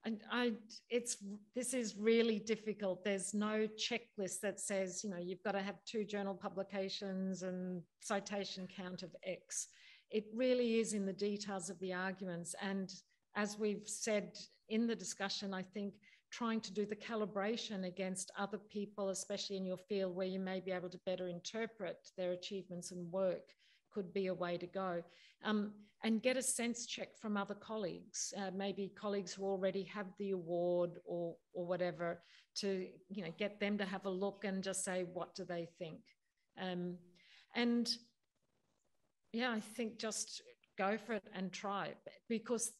and I, it's this is really difficult. There's no checklist that says you know you've got to have two journal publications and citation count of X. It really is in the details of the arguments, and as we've said in the discussion, I think trying to do the calibration against other people, especially in your field where you may be able to better interpret their achievements and work, could be a way to go. Um, and get a sense check from other colleagues, uh, maybe colleagues who already have the award or, or whatever, to you know get them to have a look and just say what do they think. Um, and yeah, I think just go for it and try it because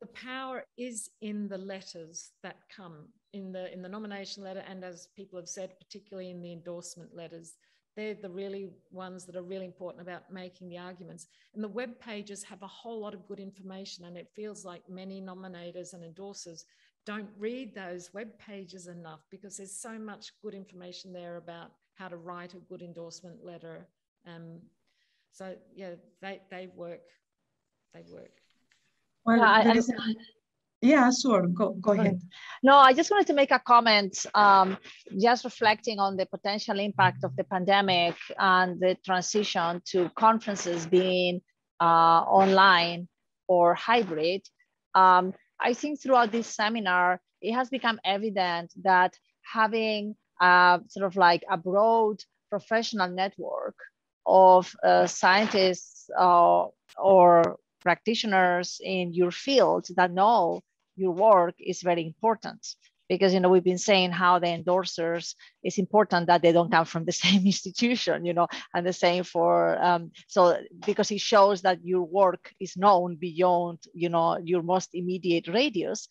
the power is in the letters that come in the in the nomination letter and as people have said particularly in the endorsement letters they're the really ones that are really important about making the arguments. And the web pages have a whole lot of good information, and it feels like many nominators and endorsers don't read those web pages enough because there's so much good information there about how to write a good endorsement letter. Um, so yeah, they they work, they work. Well, yeah, yeah, sure. Go, go ahead. No, I just wanted to make a comment, um, just reflecting on the potential impact of the pandemic and the transition to conferences being uh, online or hybrid. Um, I think throughout this seminar, it has become evident that having uh, sort of like a broad professional network of uh, scientists uh, or practitioners in your field that know your work is very important because you know we've been saying how the endorsers it's important that they don't come from the same institution you know and the same for um, so because it shows that your work is known beyond you know your most immediate radius.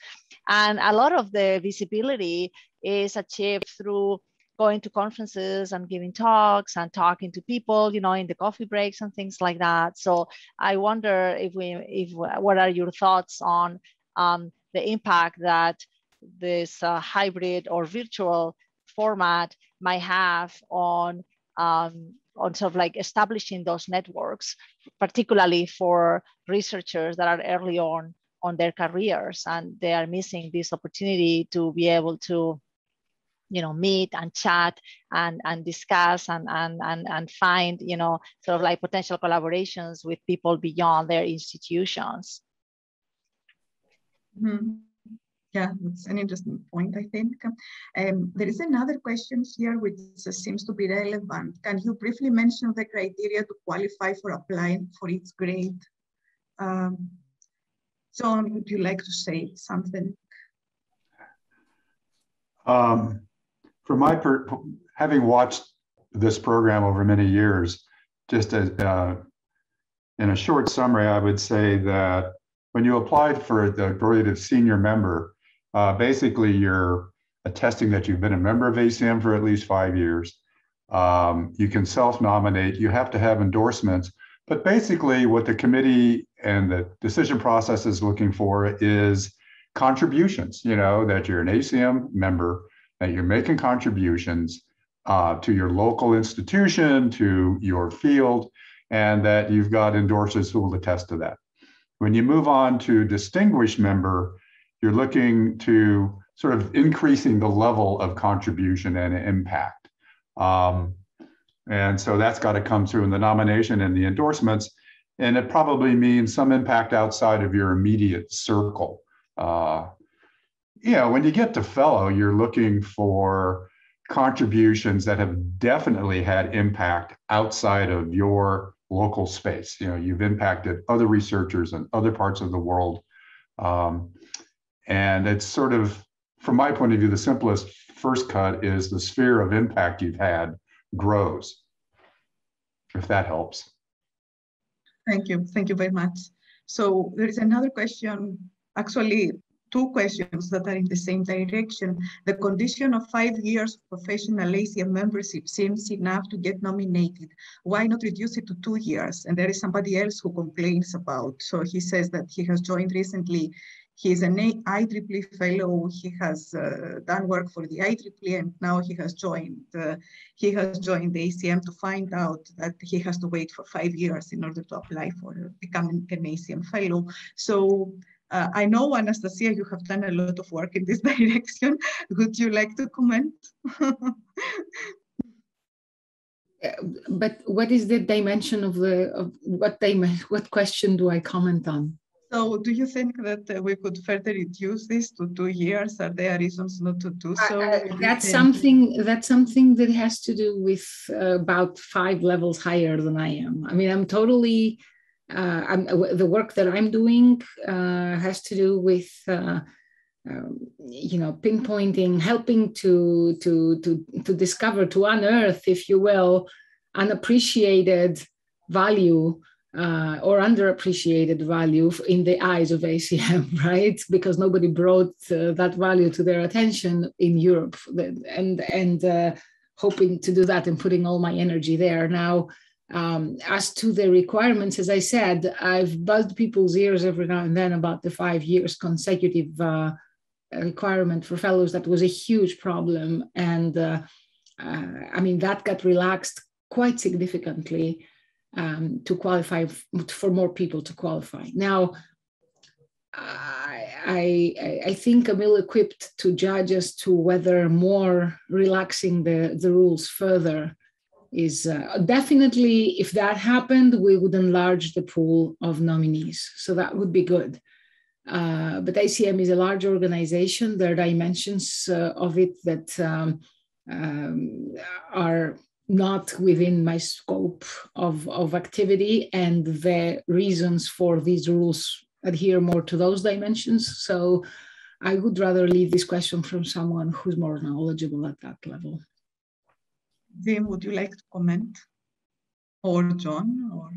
And a lot of the visibility is achieved through going to conferences and giving talks and talking to people you know in the coffee breaks and things like that. So i wonder if we if what are your thoughts on um, the impact that this uh, hybrid or virtual format might have on um, on sort of like establishing those networks, particularly for researchers that are early on on their careers and they are missing this opportunity to be able to you know meet and chat and and discuss and and and, and find you know sort of like potential collaborations with people beyond their institutions Mm-hmm. Yeah, that's an interesting point, I think. Um, there is another question here which seems to be relevant. Can you briefly mention the criteria to qualify for applying for each grade? Um, John, would you like to say something? Um, from my per having watched this program over many years, just as, uh, in a short summary, I would say that when you applied for the grade of senior member, uh, basically you're attesting that you've been a member of ACM for at least five years. Um, you can self-nominate. You have to have endorsements. But basically, what the committee and the decision process is looking for is contributions. You know that you're an ACM member, that you're making contributions uh, to your local institution, to your field, and that you've got endorsers who will attest to that. When you move on to distinguished member, you're looking to sort of increasing the level of contribution and impact. Um, And so that's got to come through in the nomination and the endorsements. And it probably means some impact outside of your immediate circle. Uh, you know, when you get to fellow, you're looking for contributions that have definitely had impact outside of your local space. You know, you've impacted other researchers in other parts of the world. Um, and it's sort of, from my point of view, the simplest first cut is the sphere of impact you've had grows, if that helps. Thank you. Thank you very much. So there is another question, actually two questions that are in the same direction. The condition of five years of professional ACM membership seems enough to get nominated. Why not reduce it to two years? And there is somebody else who complains about. So he says that he has joined recently. He is an IEEE fellow. He has uh, done work for the IEEE, and now he has joined. Uh, he has joined the ACM to find out that he has to wait for five years in order to apply for becoming an ACM fellow. So uh, I know, Anastasia, you have done a lot of work in this direction. Would you like to comment? Uh, but what is the dimension of the of what dimension? What question do I comment on? So, do you think that uh, we could further reduce this to two years? Are there reasons not to do so? Uh, that's something. That's something that has to do with uh, about five levels higher than I am. I mean, I'm totally uh, the work that I'm doing uh, has to do with uh, um, you know pinpointing, helping to to to to discover, to unearth, if you will, unappreciated value uh, or underappreciated value in the eyes of ACM, right? Because nobody brought uh, that value to their attention in Europe, and and uh, hoping to do that and putting all my energy there now. Um, as to the requirements, as I said, I've buzzed people's ears every now and then about the five years consecutive uh, requirement for fellows. That was a huge problem. And uh, uh, I mean, that got relaxed quite significantly um, to qualify for more people to qualify. Now, I, I, I think I'm ill equipped to judge as to whether more relaxing the, the rules further is uh, definitely if that happened we would enlarge the pool of nominees. So that would be good. Uh, but acm is a large organization. There are dimensions uh, of it that um, um, are not within my scope of, of activity and the reasons for these rules adhere more to those dimensions. So i would rather leave this question from someone who's more knowledgeable at that level Wim, would you like to comment? Or John or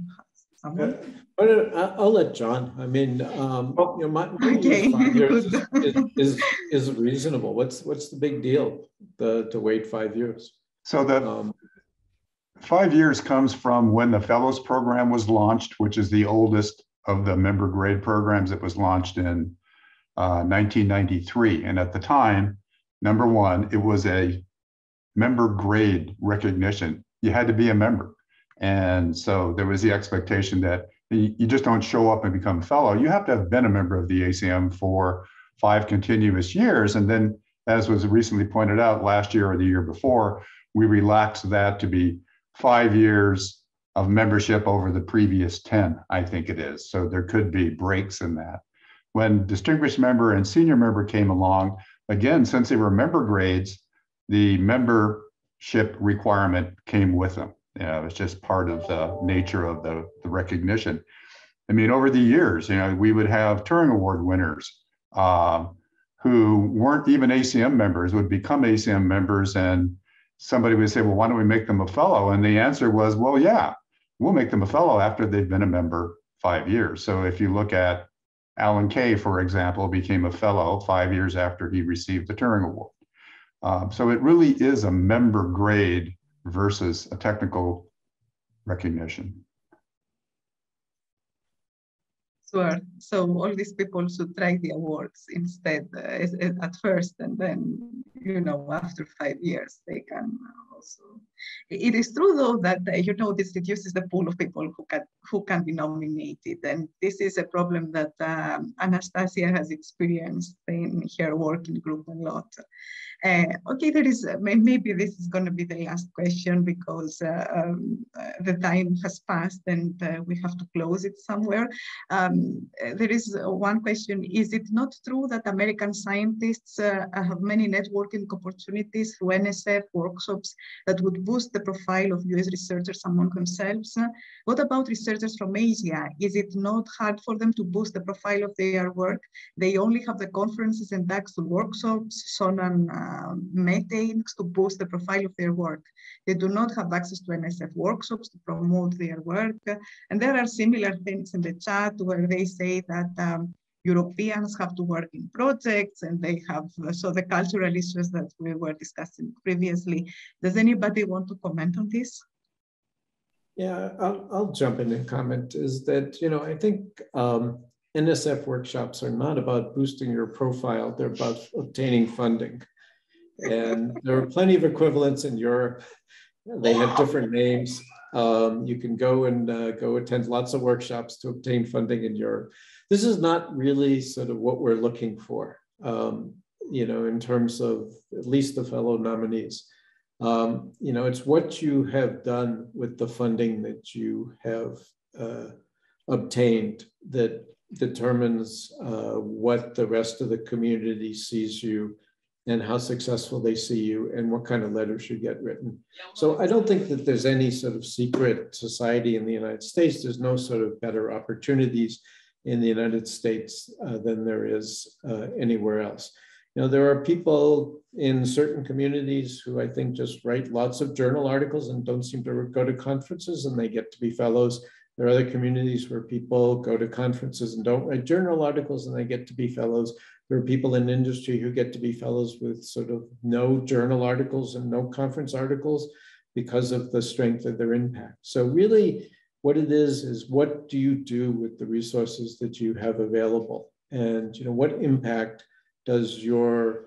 someone? Uh, I'll let John. I mean, um, you know, my, my okay. years is, is, is, is, reasonable. What's what's the big deal the, to wait five years? So the um, five years comes from when the Fellows Program was launched, which is the oldest of the member grade programs that was launched in uh, 1993. And at the time, number one, it was a member grade recognition. You had to be a member. And so there was the expectation that you just don't show up and become a fellow. You have to have been a member of the ACM for five continuous years. And then, as was recently pointed out last year or the year before, we relaxed that to be five years of membership over the previous 10, I think it is. So there could be breaks in that. When distinguished member and senior member came along, again, since they were member grades, the membership requirement came with them. You know, it's just part of the nature of the, the recognition. I mean, over the years, you know, we would have Turing Award winners uh, who weren't even ACM members, would become ACM members, and somebody would say, well, why don't we make them a fellow? And the answer was, well, yeah, we'll make them a fellow after they've been a member five years. So if you look at Alan Kay, for example, became a fellow five years after he received the Turing Award. Um, so it really is a member grade versus a technical recognition. Sure. So all these people should try the awards instead uh, at first, and then you know, after five years, they can also. It is true though that, uh, you know, this reduces the pool of people who can, who can be nominated. And this is a problem that um, Anastasia has experienced in her working group a lot. Uh, okay, there is uh, maybe this is going to be the last question because uh, um, uh, the time has passed and uh, we have to close it somewhere. Um, there is one question: Is it not true that American scientists have many networking opportunities through NSF workshops that would boost the profile of US researchers among themselves? What about researchers from Asia? Is it not hard for them to boost the profile of their work? They only have the conferences and actual workshops, Shonan meetings to boost the profile of their work. They do not have access to NSF workshops to promote their work. And there are similar things in the chat where they say that um, Europeans have to work in projects and they have, so the cultural issues that we were discussing previously. Does anybody want to comment on this? Yeah, I'll, I'll jump in and comment is that, you know, I think um, NSF workshops are not about boosting your profile, they're about obtaining funding. And there are plenty of equivalents in Europe. They have different names. Um, you can go and uh, go attend lots of workshops to obtain funding in Europe. This is not really sort of what we're looking for, um, you know, in terms of at least the fellow nominees. Um, you know, it's what you have done with the funding that you have uh, obtained that determines uh, what the rest of the community sees you and how successful they see you and what kind of letters you get written. So I don't think that there's any sort of secret society in the United States. There's no sort of better opportunities in the United States uh, than there is uh, anywhere else. You know, there are people in certain communities who I think just write lots of journal articles and don't seem to go to conferences and they get to be fellows. There are other communities where people go to conferences and don't write journal articles and they get to be fellows. There are people in industry who get to be fellows with sort of no journal articles and no conference articles because of the strength of their impact. So really what it is, is what do you do with the resources that you have available? And you know, what impact does your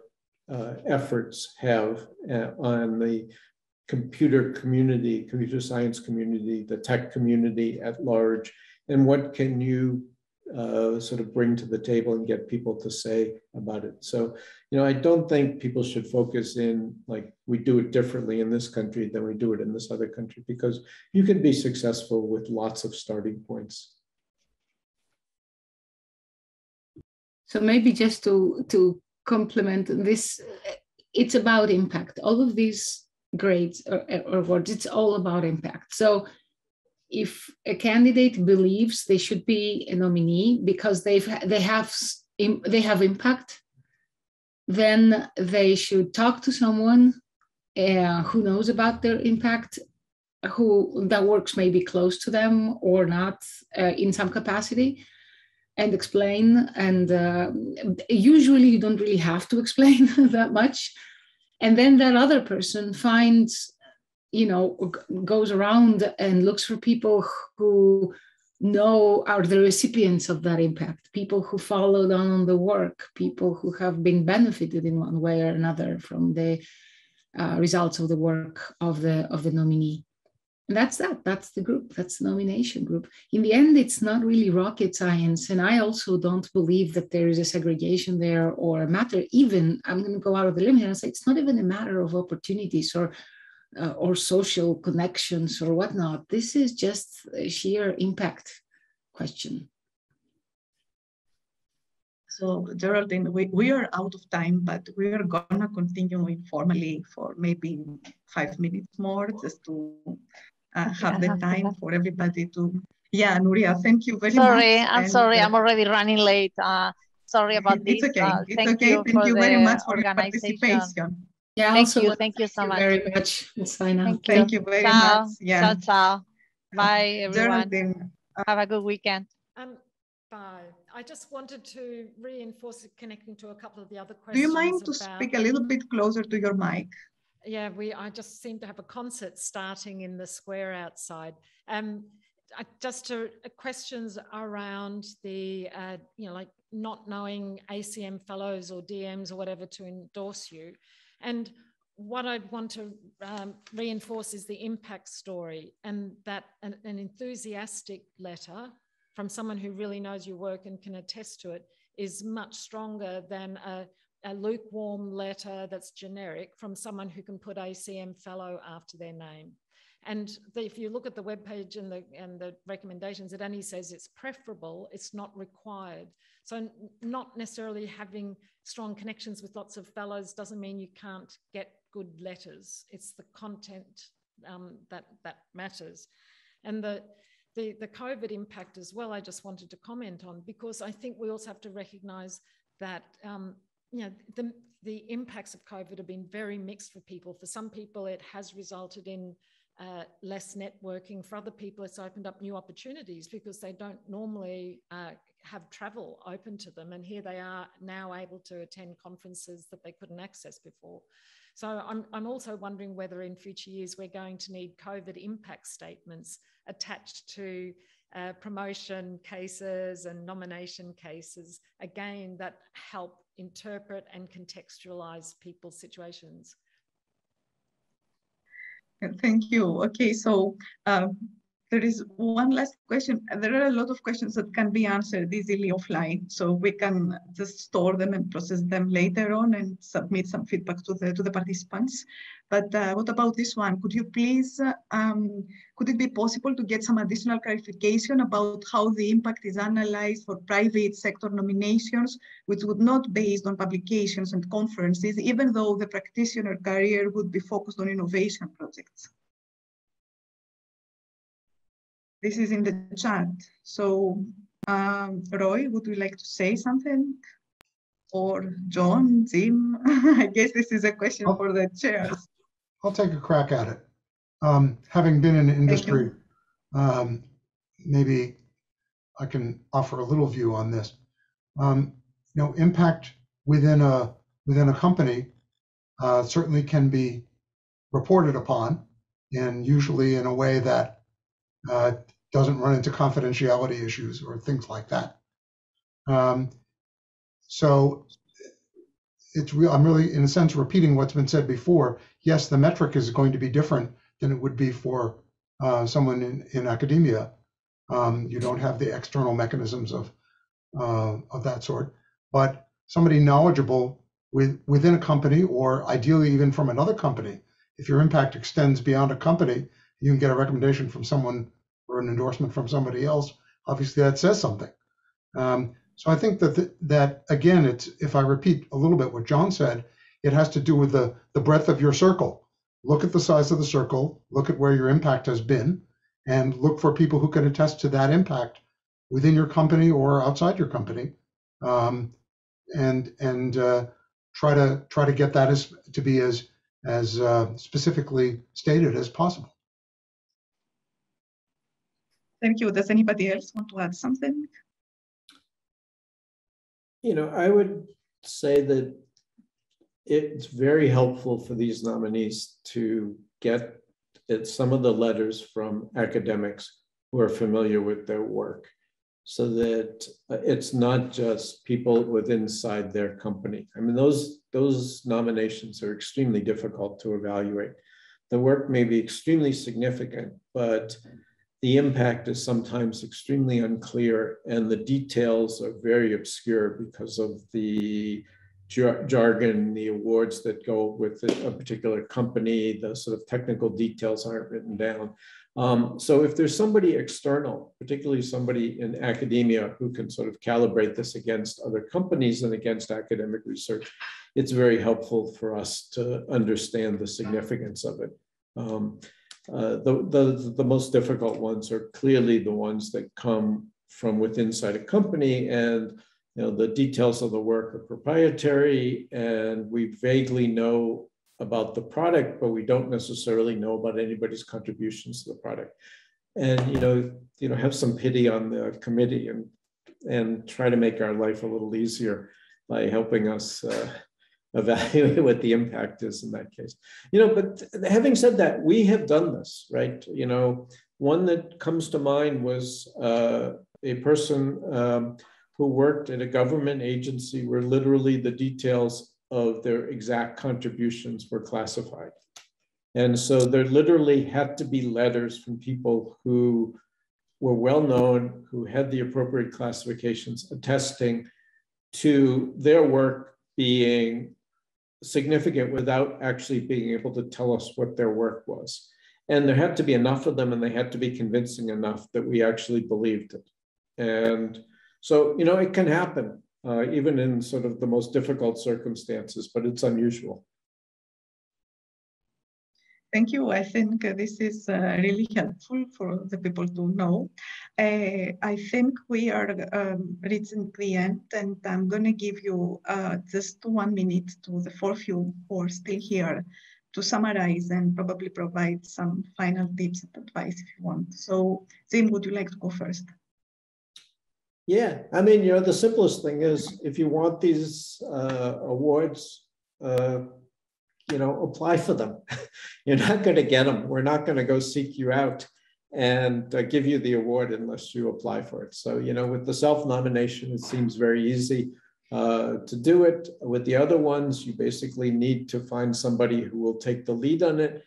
uh, efforts have uh, on the computer community, computer science community, the tech community at large, and what can you uh, sort of bring to the table and get people to say about it. So, you know, I don't think people should focus in like we do it differently in this country than we do it in this other country because you can be successful with lots of starting points. So maybe just to to complement this, it's about impact. All of these grades or, or awards, it's all about impact. So if a candidate believes they should be a nominee because they've they have they have impact, then they should talk to someone uh, who knows about their impact, who that works maybe close to them or not uh, in some capacity, and explain. And uh, usually you don't really have to explain that much. And then that other person finds you know goes around and looks for people who know are the recipients of that impact. People who followed on the work people who have been benefited in one way or another from the uh, results of the work of the of the nominee. And that's that that's the group that's the nomination group. In the end it's not really rocket science and i also don't believe that there is a segregation there or a matter. Even i'm going to go out of the limit and say it's not even a matter of opportunities or uh, or social connections or whatnot. This is just a sheer impact question. So Geraldine, we, we are out of time, but we are gonna continue informally for maybe five minutes more just to uh, have the time for everybody to, yeah, Nuria, thank you very sorry, much. I'm and, sorry, uh, I'm already running late. Uh, sorry about it's this. Okay. Uh, it's thank okay. You thank you very much for your participation. Yeah, thank also, you. Thank you so much. Very much. Thank, you. thank you very ciao. much. Yeah. Ciao, ciao. Bye, everyone. Have a good weekend. Um, bye. I just wanted to reinforce connecting to a couple of the other questions. Do you mind to speak a little bit closer to your mic? Yeah, we. I just seem to have a concert starting in the square outside. Um, I, just to uh, questions around the, uh, you know, like not knowing ACM fellows or DMs or whatever to endorse you. And what I'd want to um, reinforce is the impact story and that an, an, enthusiastic letter from someone who really knows your work and can attest to it is much stronger than a, a lukewarm letter that's generic from someone who can put ACM fellow after their name. And the, if you look at the webpage and the, and the recommendations, it only says it's preferable, it's not required. So not necessarily having strong connections with lots of fellows doesn't mean you can't get good letters. It's the content um, that, that matters. And the, the, the COVID impact as well, I just wanted to comment on, because I think we also have to recognize that um, you know, the, the impacts of COVID have been very mixed for people. For some people, it has resulted in uh, less networking. For other people, it's opened up new opportunities because they don't normally uh, have travel open to them. And here they are now able to attend conferences that they couldn't access before. So I'm, I'm also wondering whether in future years we're going to need COVID impact statements attached to uh, promotion cases and nomination cases, again, that help interpret and contextualize people's situations. Thank you. Okay, so um, there is one last question. There are a lot of questions that can be answered easily offline, so we can just store them and process them later on and submit some feedback to the to the participants. But uh, what about this one? Could you please, um, could it be possible to get some additional clarification about how the impact is analyzed for private sector nominations, which would not based on publications and conferences, even though the practitioner career would be focused on innovation projects? This is in the chat. So um, Roy, would you like to say something? Or John, Jim? I guess this is a question I'll, for the chairs. I'll take a crack at it. Um, having been in industry, um, maybe I can offer a little view on this. Um, you know, impact within a within a company uh, certainly can be reported upon, and usually in a way that uh, doesn't run into confidentiality issues or things like that. Um, so it's real. I'm really, in a sense, repeating what's been said before. Yes, the metric is going to be different than it would be for uh, someone in, in academia. Um, you don't have the external mechanisms of uh, of that sort, but somebody knowledgeable with, within a company, or ideally even from another company. If your impact extends beyond a company, you can get a recommendation from someone or an endorsement from somebody else, obviously that says something. Um, so I think that that again, it's if I repeat a little bit what John said, it has to do with the the breadth of your circle. Look at the size of the circle, look at where your impact has been, and look for people who can attest to that impact within your company or outside your company, um, and and uh, try to try to get that as to be as as uh, specifically stated as possible. Thank you. Does anybody else want to add something? You know, I would say that it's very helpful for these nominees to get some of the letters from academics who are familiar with their work so that uh, it's not just people with inside their company. I mean, those, those nominations are extremely difficult to evaluate. The work may be extremely significant, but the impact is sometimes extremely unclear and the details are very obscure because of the jar jargon, the awards that go with a particular company, the sort of technical details aren't written down. Um, so if there's somebody external, particularly somebody in academia who can sort of calibrate this against other companies and against academic research, it's very helpful for us to understand the significance of it. Um, uh, the, the, the most difficult ones are clearly the ones that come from within inside a company and you know the details of the work are proprietary and we vaguely know about the product but we don't necessarily know about anybody's contributions to the product. And you know you know have some pity on the committee and and try to make our life a little easier by helping us uh, evaluate what the impact is in that case. You know, but having said that, we have done this, right? You know, one that comes to mind was uh, a person um, who worked at a government agency where literally the details of their exact contributions were classified. And so there literally had to be letters from people who were well known, who had the appropriate classifications, attesting to their work being significant without actually being able to tell us what their work was. And there had to be enough of them and they had to be convincing enough that we actually believed it. And so, you know, it can happen uh, even in sort of the most difficult circumstances, but it's unusual. Thank you. I think this is uh, really helpful for the people to know. Uh, I think we are um, reaching the end and I'm going to give you uh, just one minute to the four of you who are still here to summarize and probably provide some final tips and advice if you want. So Jim, would you like to go first? Yeah, I mean, you know, the simplest thing is if you want these uh, awards, uh, you know, apply for them. You're not going to get them. We're not going to go seek you out and uh, give you the award unless you apply for it. So, you know, with the self nomination, it seems very easy uh, to do it. With the other ones, you basically need to find somebody who will take the lead on it.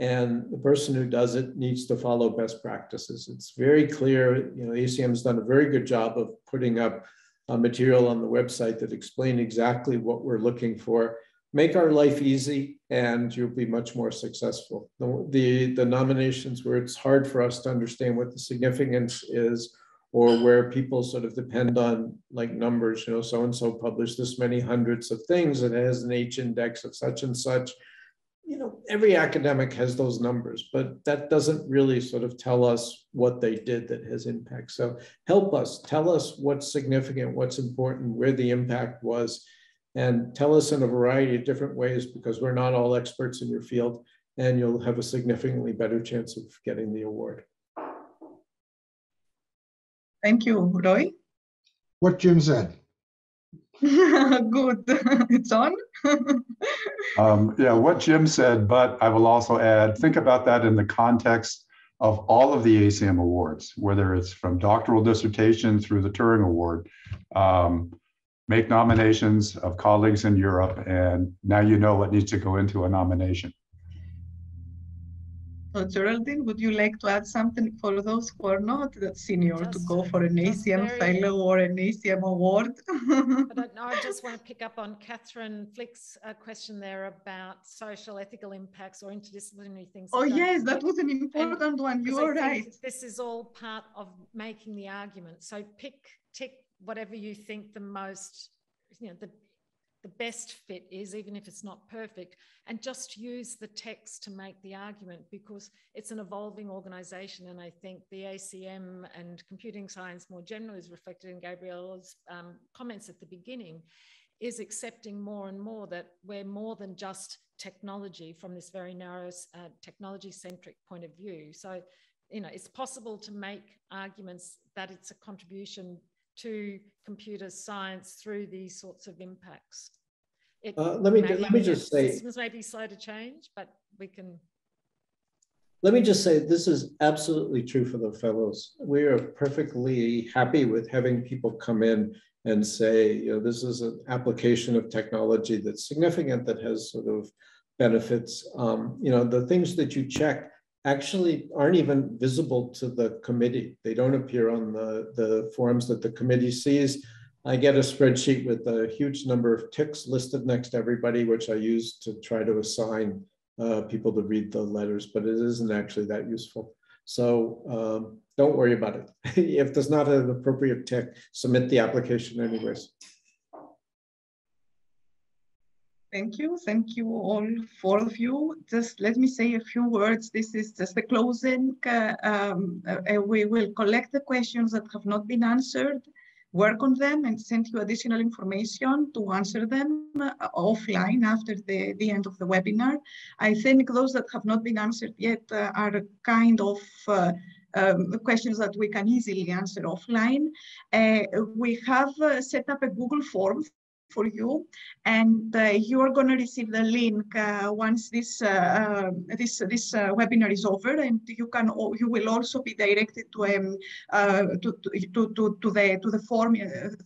And the person who does it needs to follow best practices. It's very clear, you know, ACM has done a very good job of putting up material on the website that explain exactly what we're looking for make our life easy and you'll be much more successful. The, the, the, nominations where it's hard for us to understand what the significance is or where people sort of depend on like numbers, you know, so-and-so published this many hundreds of things, and it has an H index of such and such. You know, every academic has those numbers, but that doesn't really sort of tell us what they did that has impact. So help us, tell us what's significant, what's important, where the impact was, and tell us in a variety of different ways because we're not all experts in your field and you'll have a significantly better chance of getting the award. Thank you, Roy. What Jim said. Good. it's on. um, yeah, what Jim said, but I will also add think about that in the context of all of the ACM awards, whether it's from doctoral dissertation through the Turing Award. Um, make nominations of colleagues in Europe, and now you know what needs to go into a nomination. So Geraldine, would you like to add something for those who are not that senior just, to go for an ACM very, fellow or an ACM award? but I, I, just want to pick up on Catherine Flick's uh, question there about social ethical impacts or interdisciplinary things. Oh yes, that was an important and, one. You are right. This is all part of making the argument. So pick, tick whatever you think the most, you know, the, the best fit is, even if it's not perfect, and just use the text to make the argument because it's an evolving organization. And I think the ACM and computing science more generally is reflected in Gabriele's um, comments at the beginning, is accepting more and more that we're more than just technology from this very narrow uh, technology centric point of view. So, you know, it's possible to make arguments that it's a contribution to computer science through these sorts of impacts. Uh, let me let me just say systems may be slow to change, but we can. Let me just say this is absolutely true for the fellows. We are perfectly happy with having people come in and say, you know, this is an application of technology that's significant that has sort of benefits. Um, you know, the things that you check actually aren't even visible to the committee. They don't appear on the, the forums that the committee sees. I get a spreadsheet with a huge number of ticks listed next to everybody, which I use to try to assign uh, people to read the letters, but it isn't actually that useful. So um, don't worry about it. if there's not an appropriate tick, submit the application anyways. Thank you. Thank you all four of you. Just let me say a few words. This is just the closing. Uh, um, uh, we will collect the questions that have not been answered, work on them and send you additional information to answer them uh, offline after the, the end of the webinar. I think those that have not been answered yet uh, are kind of uh, um, questions that we can easily answer offline. Uh, we have uh, set up a Google form for you, and uh, you are going to receive the link uh, once this uh, this this webinar is over, and you can you will also be directed to um, to, to, to, to the to the form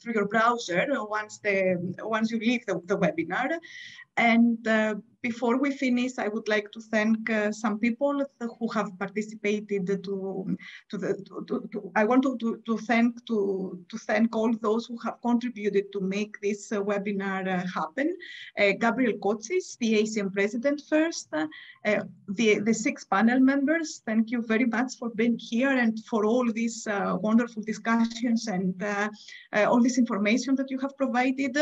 through your browser once the once you leave the, the webinar, and uh, before we finish, I would like to thank uh, some people who have participated to, to the, to, to, I want to, to, to, thank to, to thank all those who have contributed to make this uh, webinar uh, happen. Uh, Gabriele Kotsis, the ACM president first, uh, the, the six panel members, thank you very much for being here and for all these wonderful discussions and all this information that you have provided.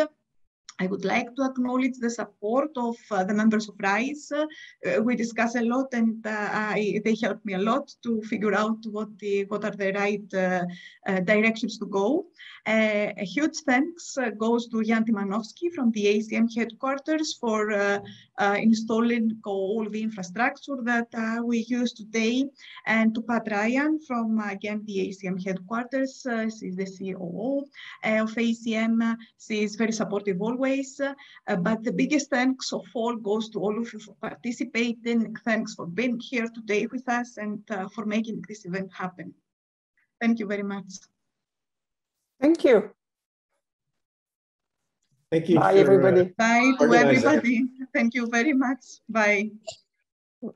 I would like to acknowledge the support of uh, the members of RAISE. Uh, we discuss a lot and uh, I, they helped me a lot to figure out what, the, what are the right uh, uh, directions to go. Uh, a huge thanks goes to Yan Timanovsky from the ACM headquarters for installing all the infrastructure that we use today and to Pat Ryan from, again, the ACM headquarters. she's the COO of ACM. She is very supportive always. Uh, but the biggest thanks of all goes to all of you for participating. Thanks for being here today with us and uh, for making this event happen. Thank you very much. Thank you. Thank you. Bye, uh, everybody. Bye to everybody. Thank you very much. Bye.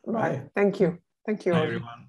Bye. Thank you. Thank you. Bye, everyone.